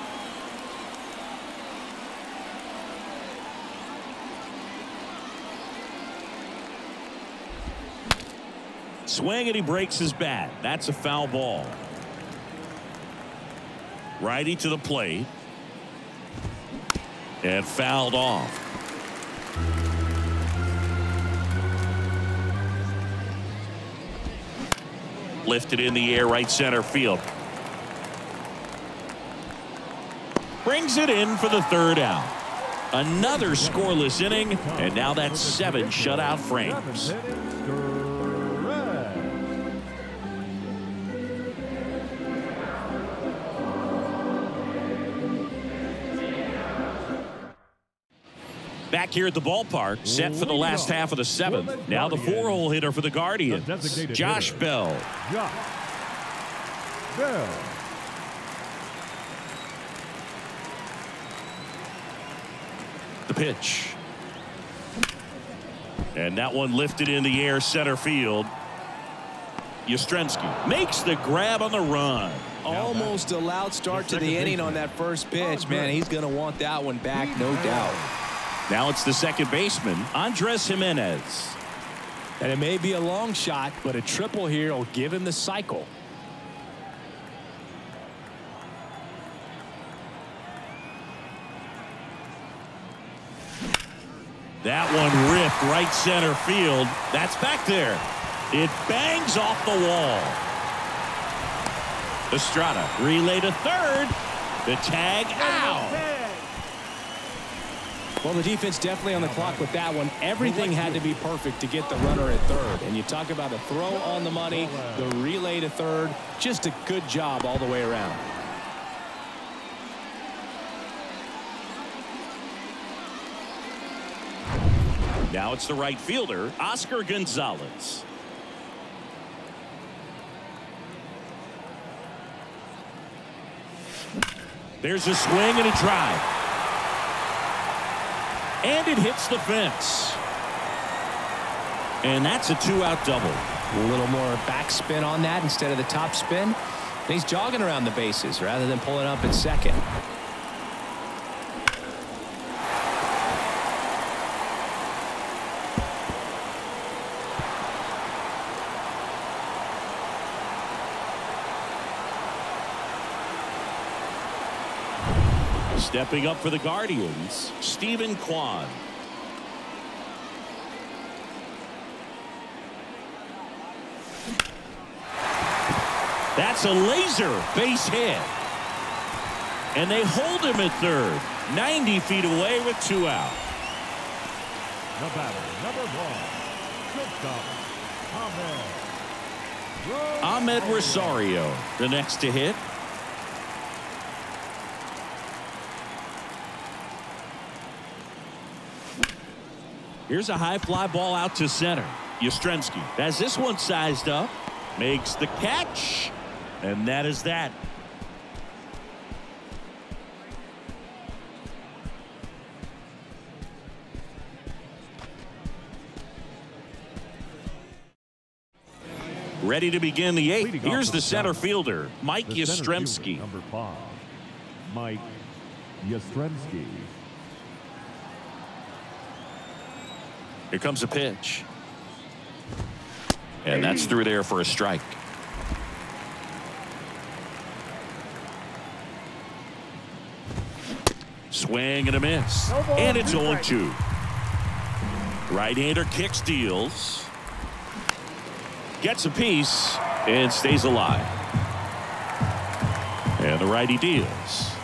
Swing and he breaks his bat. That's a foul ball. Righty to the plate. And fouled off. Lifted in the air right center field. Brings it in for the third out. Another scoreless inning, and now that's seven shutout frames. Here at the ballpark, set for the last half of the seventh. Now the four-hole hitter for the Guardians, Josh Bell. Josh Bell. The pitch. And that one lifted in the air center field. Yastrzemski makes the grab on the run. Almost a loud start to the inning on that first pitch. Man, he's going to want that one back, no doubt. Now it's the second baseman, Andres Gimenez. And it may be a long shot, but a triple here will give him the cycle. That one ripped right center field. That's back there. It bangs off the wall. Estrada relay to third. The tag out. Well, the defense definitely on the clock with that one. Everything had to be perfect to get the runner at third. And you talk about a throw on the money, the relay to third. Just a good job all the way around. Now it's the right fielder, Oscar Gonzalez. There's a swing and a drive. And it hits the fence. And that's a two-out double. A little more backspin on that instead of the top spin. And he's jogging around the bases rather than pulling up at second. Stepping up for the Guardians, Steven Kwan. That's a laser base hit. And they hold him at third, 90 feet away with two out. The batter, number one, shortstop, Amed. Amed Rosario, the next to hit. Here's a high fly ball out to center. Yastrzemski has this one sized up. Makes the catch. And that is that. Ready to begin the eighth. Here's the center fielder, Mike Yastrzemski. Number five, Mike Yastrzemski. Here comes a pitch. And that's through there for a strike. Swing and a miss. And it's 0-2. Right-hander kicks deals. Gets a piece and stays alive. And the righty deals.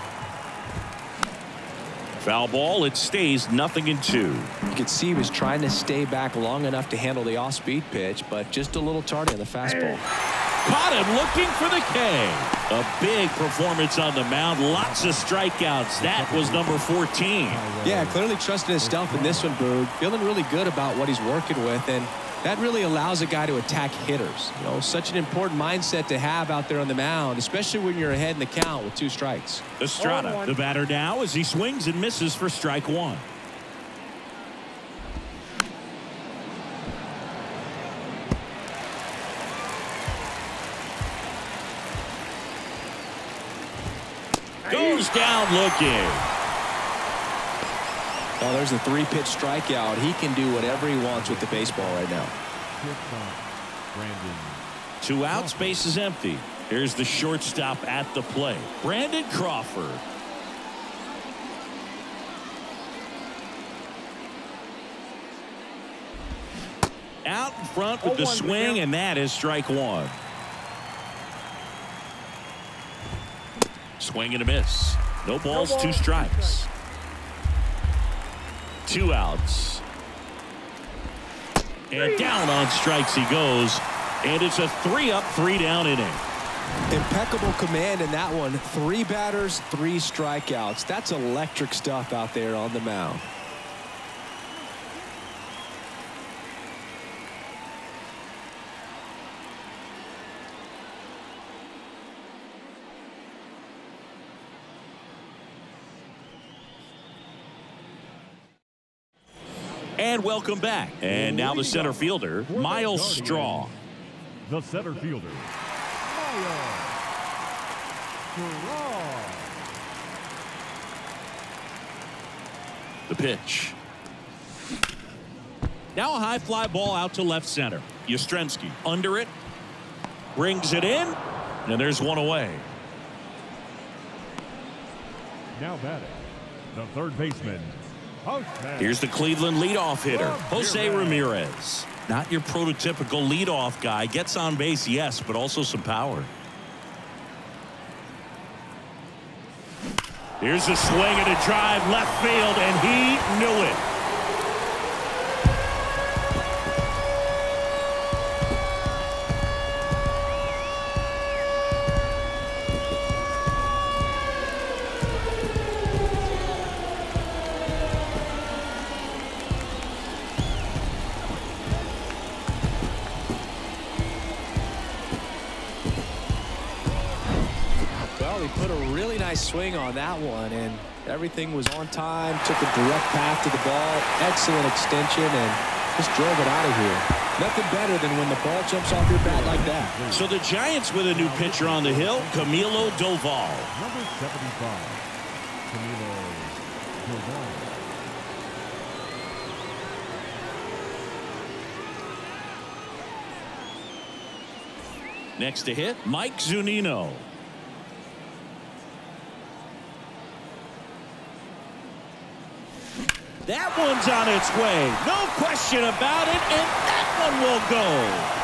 Foul ball. It stays nothing in two. You could see he was trying to stay back long enough to handle the off-speed pitch, but just a little tardy on the fastball. Caught him looking for the K. A big performance on the mound. Lots of strikeouts. That was number 14. Yeah, clearly trusting his stuff in this one, Boog. Feeling really good about what he's working with, and that really allows a guy to attack hitters. You know, such an important mindset to have out there on the mound, especially when you're ahead in the count with two strikes. Estrada, the batter now as he swings and misses for strike one. Goes down looking. Oh, there's a three-pitch strikeout. He can do whatever he wants with the baseball right now. Two outs, base is empty. Here's the shortstop at the plate, Brandon Crawford. Out in front with the swing, and that is strike one. Swing and a miss. No balls, two strikes. Two outs. And down on strikes he goes. And it's a three up, three down inning. Impeccable command in that one. Three batters, three strikeouts. That's electric stuff out there on the mound. And welcome back. And now the center fielder, Myles Straw. The center fielder. The pitch. Now a high fly ball out to left center. Yastrzemski under it. Brings it in. And there's one away. Now batting, the third baseman. Here's the Cleveland leadoff hitter, Jose Ramirez. Not your prototypical leadoff guy. Gets on base, yes, but also some power. Here's a swing and a drive left field, and he knew it. Swing on that one, and everything was on time. Took a direct path to the ball. Excellent extension, and just drove it out of here. Nothing better than when the ball jumps off your bat like that. So the Giants with a new pitcher on the hill, Camilo Doval. Number 75, Camilo Doval. Next to hit, Mike Zunino. That one's on its way. No question about it, and that one will go.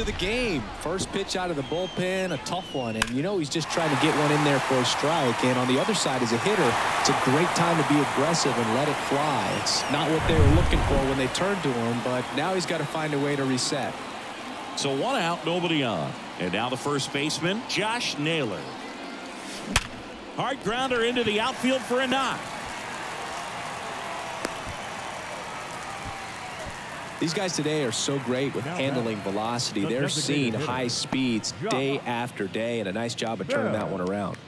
Welcome to the game. First pitch out of the bullpen, a tough one. And you know he's just trying to get one in there for a strike. And on the other side, as a hitter, it's a great time to be aggressive and let it fly. It's not what they were looking for when they turned to him, but now he's got to find a way to reset. So one out, nobody on. And now the first baseman, Josh Naylor. Hard grounder into the outfield for a knock. These guys today are so great with handling velocity. They're seeing high speeds day after day, and a nice job of turning that one around.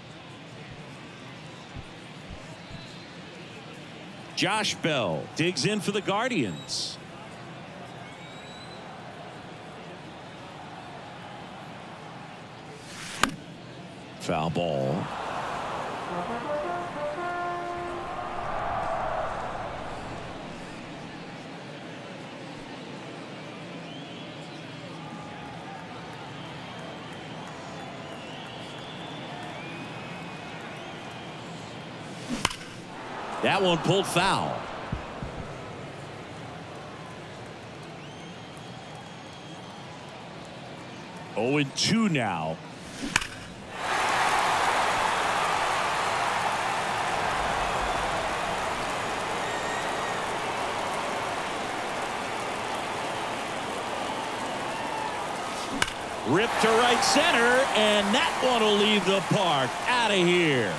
Josh Bell digs in for the Guardians. Foul ball. That one pulled foul. Oh, and 2 now. Ripped to right center, and that one will leave the park. Out of here.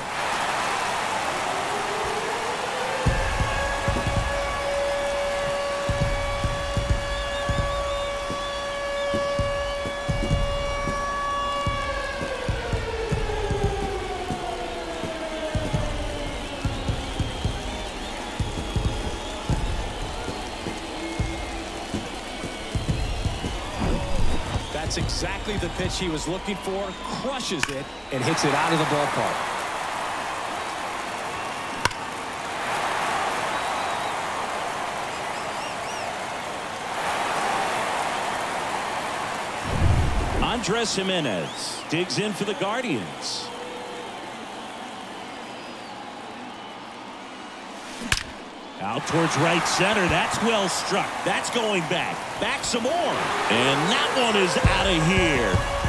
He was looking for. Crushes it and hits it out of the ballpark. Andres Gimenez digs in for the Guardians. Out towards right center. That's well struck. That's going back. Back some more. And that one is out of here.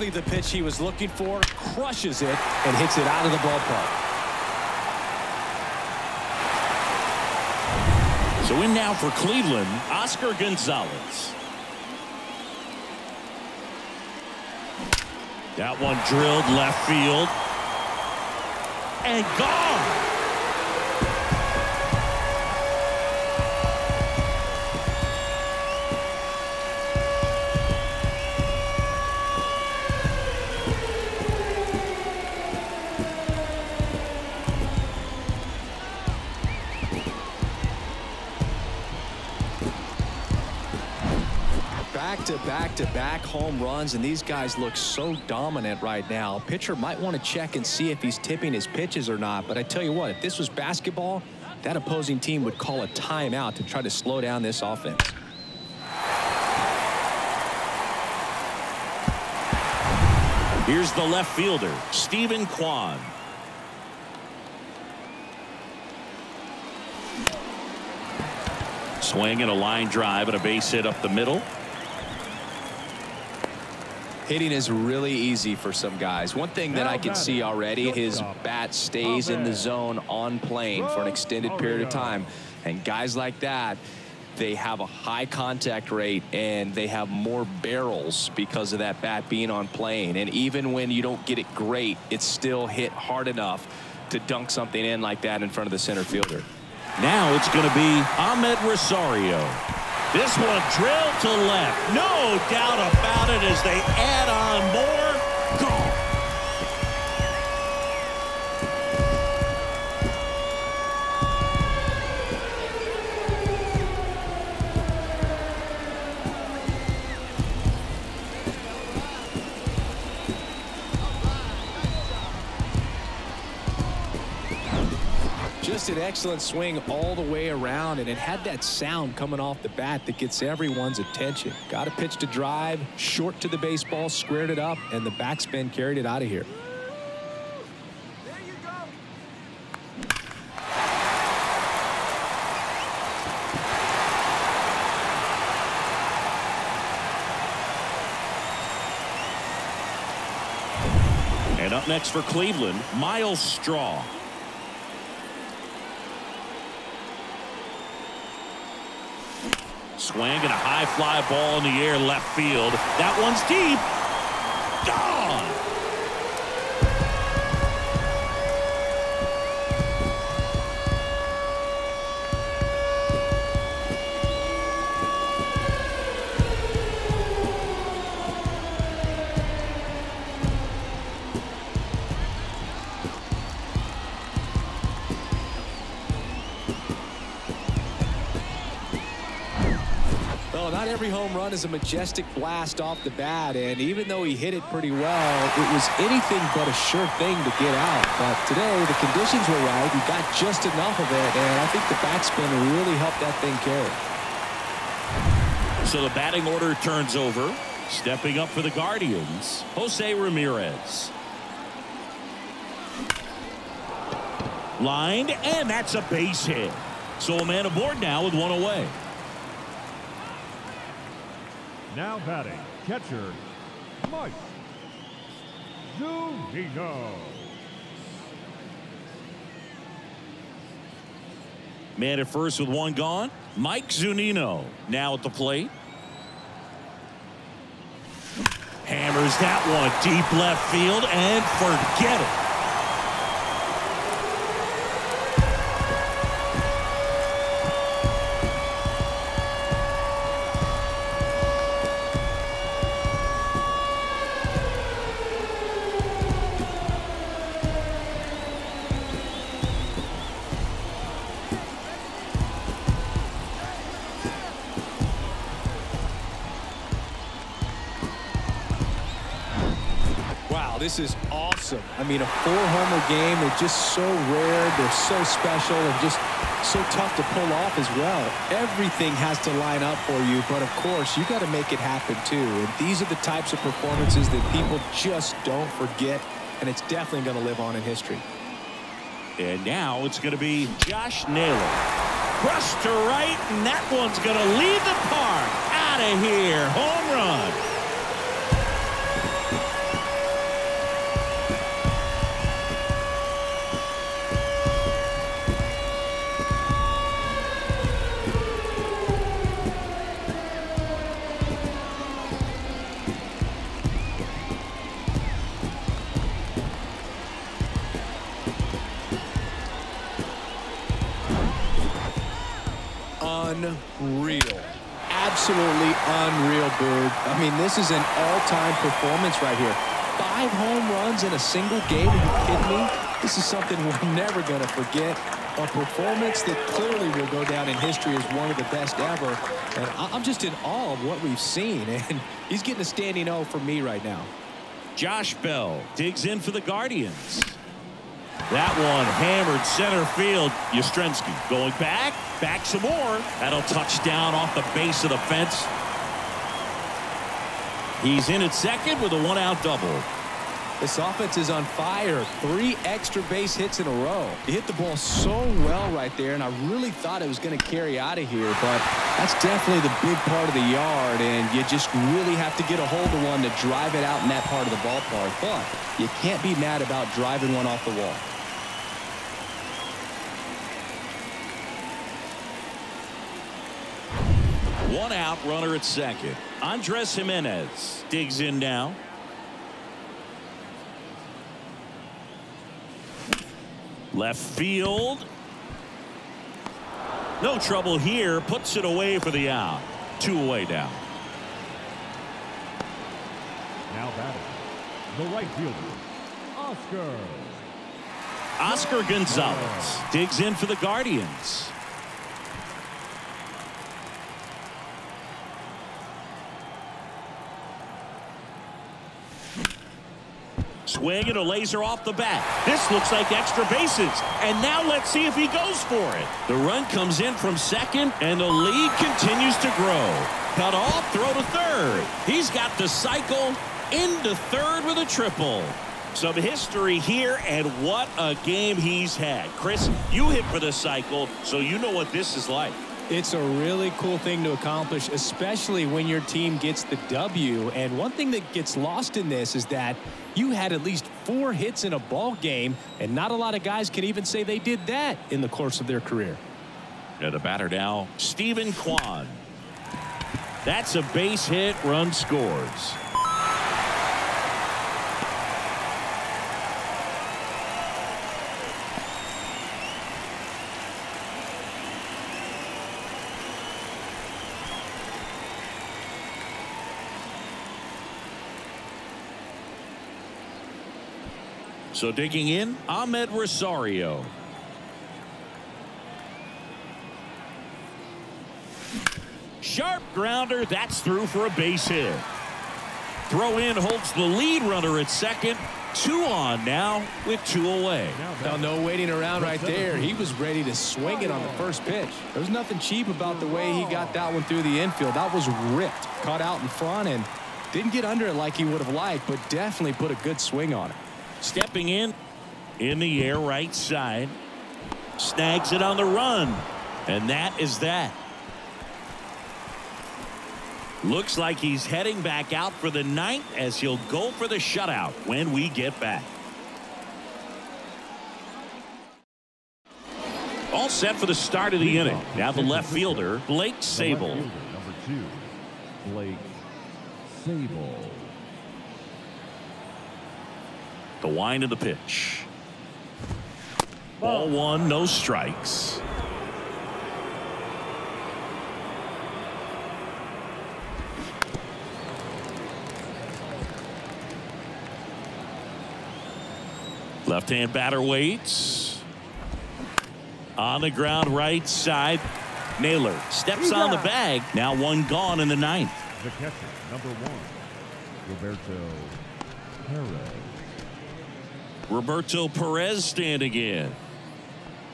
Exactly the pitch he was looking for. Crushes it and hits it out of the ballpark. So in now for Cleveland, Oscar Gonzalez. That one drilled left field. And gone. Back-to-back home runs, and these guys look so dominant right now. Pitcher might want to check and see if he's tipping his pitches or not, but I tell you what, if this was basketball, that opposing team would call a timeout to try to slow down this offense. Here's the left fielder, Steven Kwan. Swinging a line drive and a base hit up the middle. Hitting is really easy for some guys. One thing that I can see already, his bat stays in the zone on plane for an extended period of time. And guys like that, they have a high contact rate and they have more barrels because of that bat being on plane. And even when you don't get it great, it's still hit hard enough to dunk something in like that in front of the center fielder. Now it's going to be Amed Rosario. This one drilled to left. No doubt about it as they add on more. An excellent swing all the way around, and it had that sound coming off the bat that gets everyone's attention. Got a pitch to drive, short to the baseball, squared it up, and the backspin carried it out of here. And up next for Cleveland, Myles Straw. Swing and a high fly ball in the air left field. That one's deep. Gone. Every home run is a majestic blast off the bat, and even though he hit it pretty well, it was anything but a sure thing to get out. But today, the conditions were right. He got just enough of it, and I think the backspin really helped that thing carry. So the batting order turns over. Stepping up for the Guardians, Jose Ramirez. Lined, and that's a base hit. So a man aboard now with one away. Now batting, catcher, Mike Zunino. Man at first with one gone. Mike Zunino now at the plate. Hammers that one deep left field and forget it. This is awesome. I mean, a four-homer game. They're just so rare. They're so special and just so tough to pull off as well. Everything has to line up for you, but of course, you got to make it happen too. And these are the types of performances that people just don't forget, and it's definitely going to live on in history. And now it's going to be Josh Naylor. Crushed to right, and that one's going to leave the park. Out of here. Home run. I mean, this is an all-time performance right here. Five home runs in a single game. Are you kidding me? This is something we're never going to forget. A performance that clearly will go down in history as one of the best ever. And I'm just in awe of what we've seen. And he's getting a standing O for me right now. Josh Bell digs in for the Guardians. That one hammered center field. Yastrzemski going back, back some more. That'll touch down off the base of the fence. He's in at second with a one-out double. This offense is on fire. Three extra base hits in a row. He hit the ball so well right there, and I really thought it was going to carry out of here, but that's definitely the big part of the yard, and you just really have to get a hold of one to drive it out in that part of the ballpark. But you can't be mad about driving one off the wall. One out runner at second. Andres Gimenez digs in now. Left field. No trouble here. Puts it away for the out. Two away now. Now batting. The right fielder, Oscar. Oscar Gonzalez digs in for the Guardians. Swing and a laser off the bat. This looks like extra bases. And now let's see if he goes for it. The run comes in from second, and the lead continues to grow. Cut off, throw to third. He's got the cycle into third with a triple. Some history here, and what a game he's had. Chris, you hit for the cycle, so you know what this is like. It's a really cool thing to accomplish, especially when your team gets the W. And one thing that gets lost in this is that you had at least four hits in a ball game, and not a lot of guys can even say they did that in the course of their career. The batter now, Steven Kwan. That's a base hit, run scores. So digging in, Amed Rosario. Sharp grounder. That's through for a base hit. Throw in holds the lead runner at second. Two on now with two away. Now, no waiting around right there. He was ready to swing it on the first pitch. There's nothing cheap about the way he got that one through the infield. That was ripped. Caught out in front and didn't get under it like he would have liked, but definitely put a good swing on it. Stepping in in the air right side. Snags it on the run. And that is that. Looks like he's heading back out for the ninth as he'll go for the shutout when we get back. All set for the start of the inning. Now the left fielder, Blake Sabol. Number two, Blake Sabol. The wind of the pitch. Ball one, no strikes. Left-hand batter waits. On the ground right side. Naylor steps on the bag. Now one gone in the ninth. The catcher, number one, Roberto Perez. Roberto Perez standing in.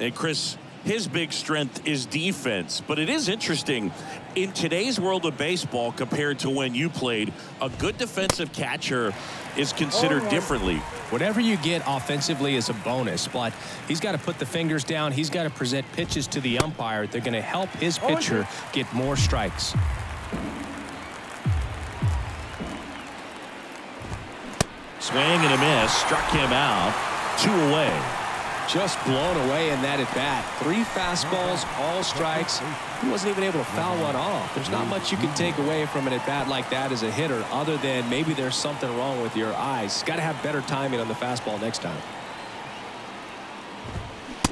And Chris, his big strength is defense. But it is interesting in today's world of baseball compared to when you played, a good defensive catcher is considered oh, differently. Whatever you get offensively is a bonus, but he's got to put the fingers down. He's got to present pitches to the umpire. They're going to help his oh, pitcher get more strikes. Swing and a miss. Struck him out. Two away. Just blown away in that at bat. Three fastballs, all strikes. He wasn't even able to foul one off. There's not much you can take away from an at bat like that as a hitter, other than maybe there's something wrong with your eyes. Got to have better timing on the fastball next time.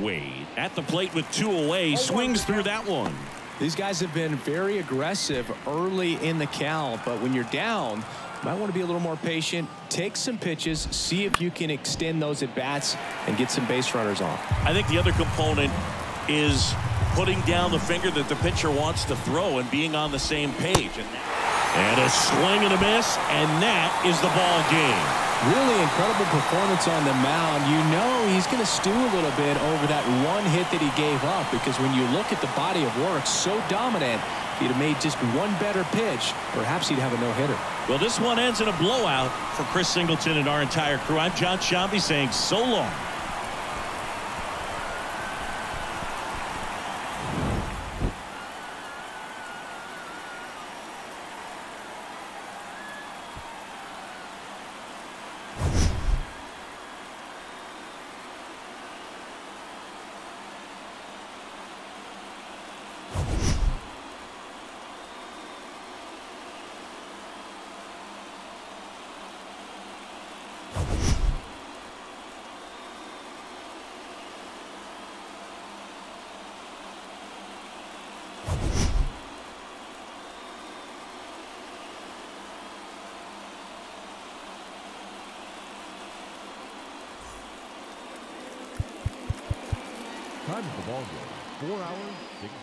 Wade at the plate with two away. Swings through that one. These guys have been very aggressive early in the count, but when you're down, might want to be a little more patient, take some pitches, see if you can extend those at bats and get some base runners off. I think the other component is putting down the finger that the pitcher wants to throw and being on the same page. And, and a swing and a miss, and that is the ball game. Really incredible performance on the mound. You know he's going to stew a little bit over that one hit that he gave up because when you look at the body of work, so dominant, he'd have made just one better pitch, perhaps he'd have a no-hitter. Well, this one ends in a blowout for Chris Singleton and our entire crew. I'm Jon Sciambi saying so long.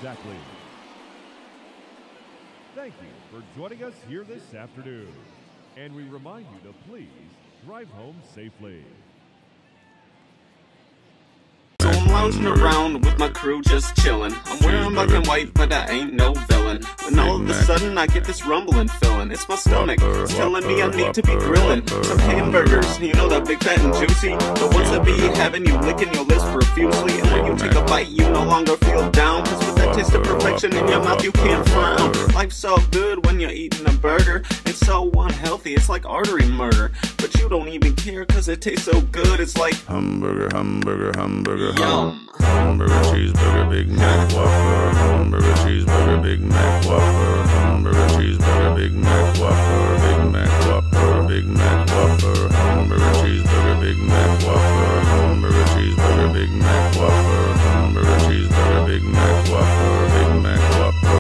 Exactly. Thank you for joining us here this afternoon. And we remind you to please drive home safely. So I'm lounging around with my crew just chillin'. I'm wearing black and white, but I ain't no villain. When all of a sudden I get this rumbling feeling. It's my stomach. It's telling me I need to be grilling some hamburgers. You know that big fat and juicy. The ones that be having you licking your lips profusely. And when you take a bite, you no longer feel down. Cause with that taste of perfection in your mouth, you can't frown. Life's so good when you're eating a burger. It's so unhealthy, it's like artery murder. But you don't even care cause it tastes so good. It's like Hamburger, hamburger, hamburger, Hamburger, cheeseburger, Big Mac, Hamburger, cheeseburger, Big Mac, Hamburger, cheeseburger, Big Mac, Whopper. Big Mac, Whopper. Big Mac, Whopper.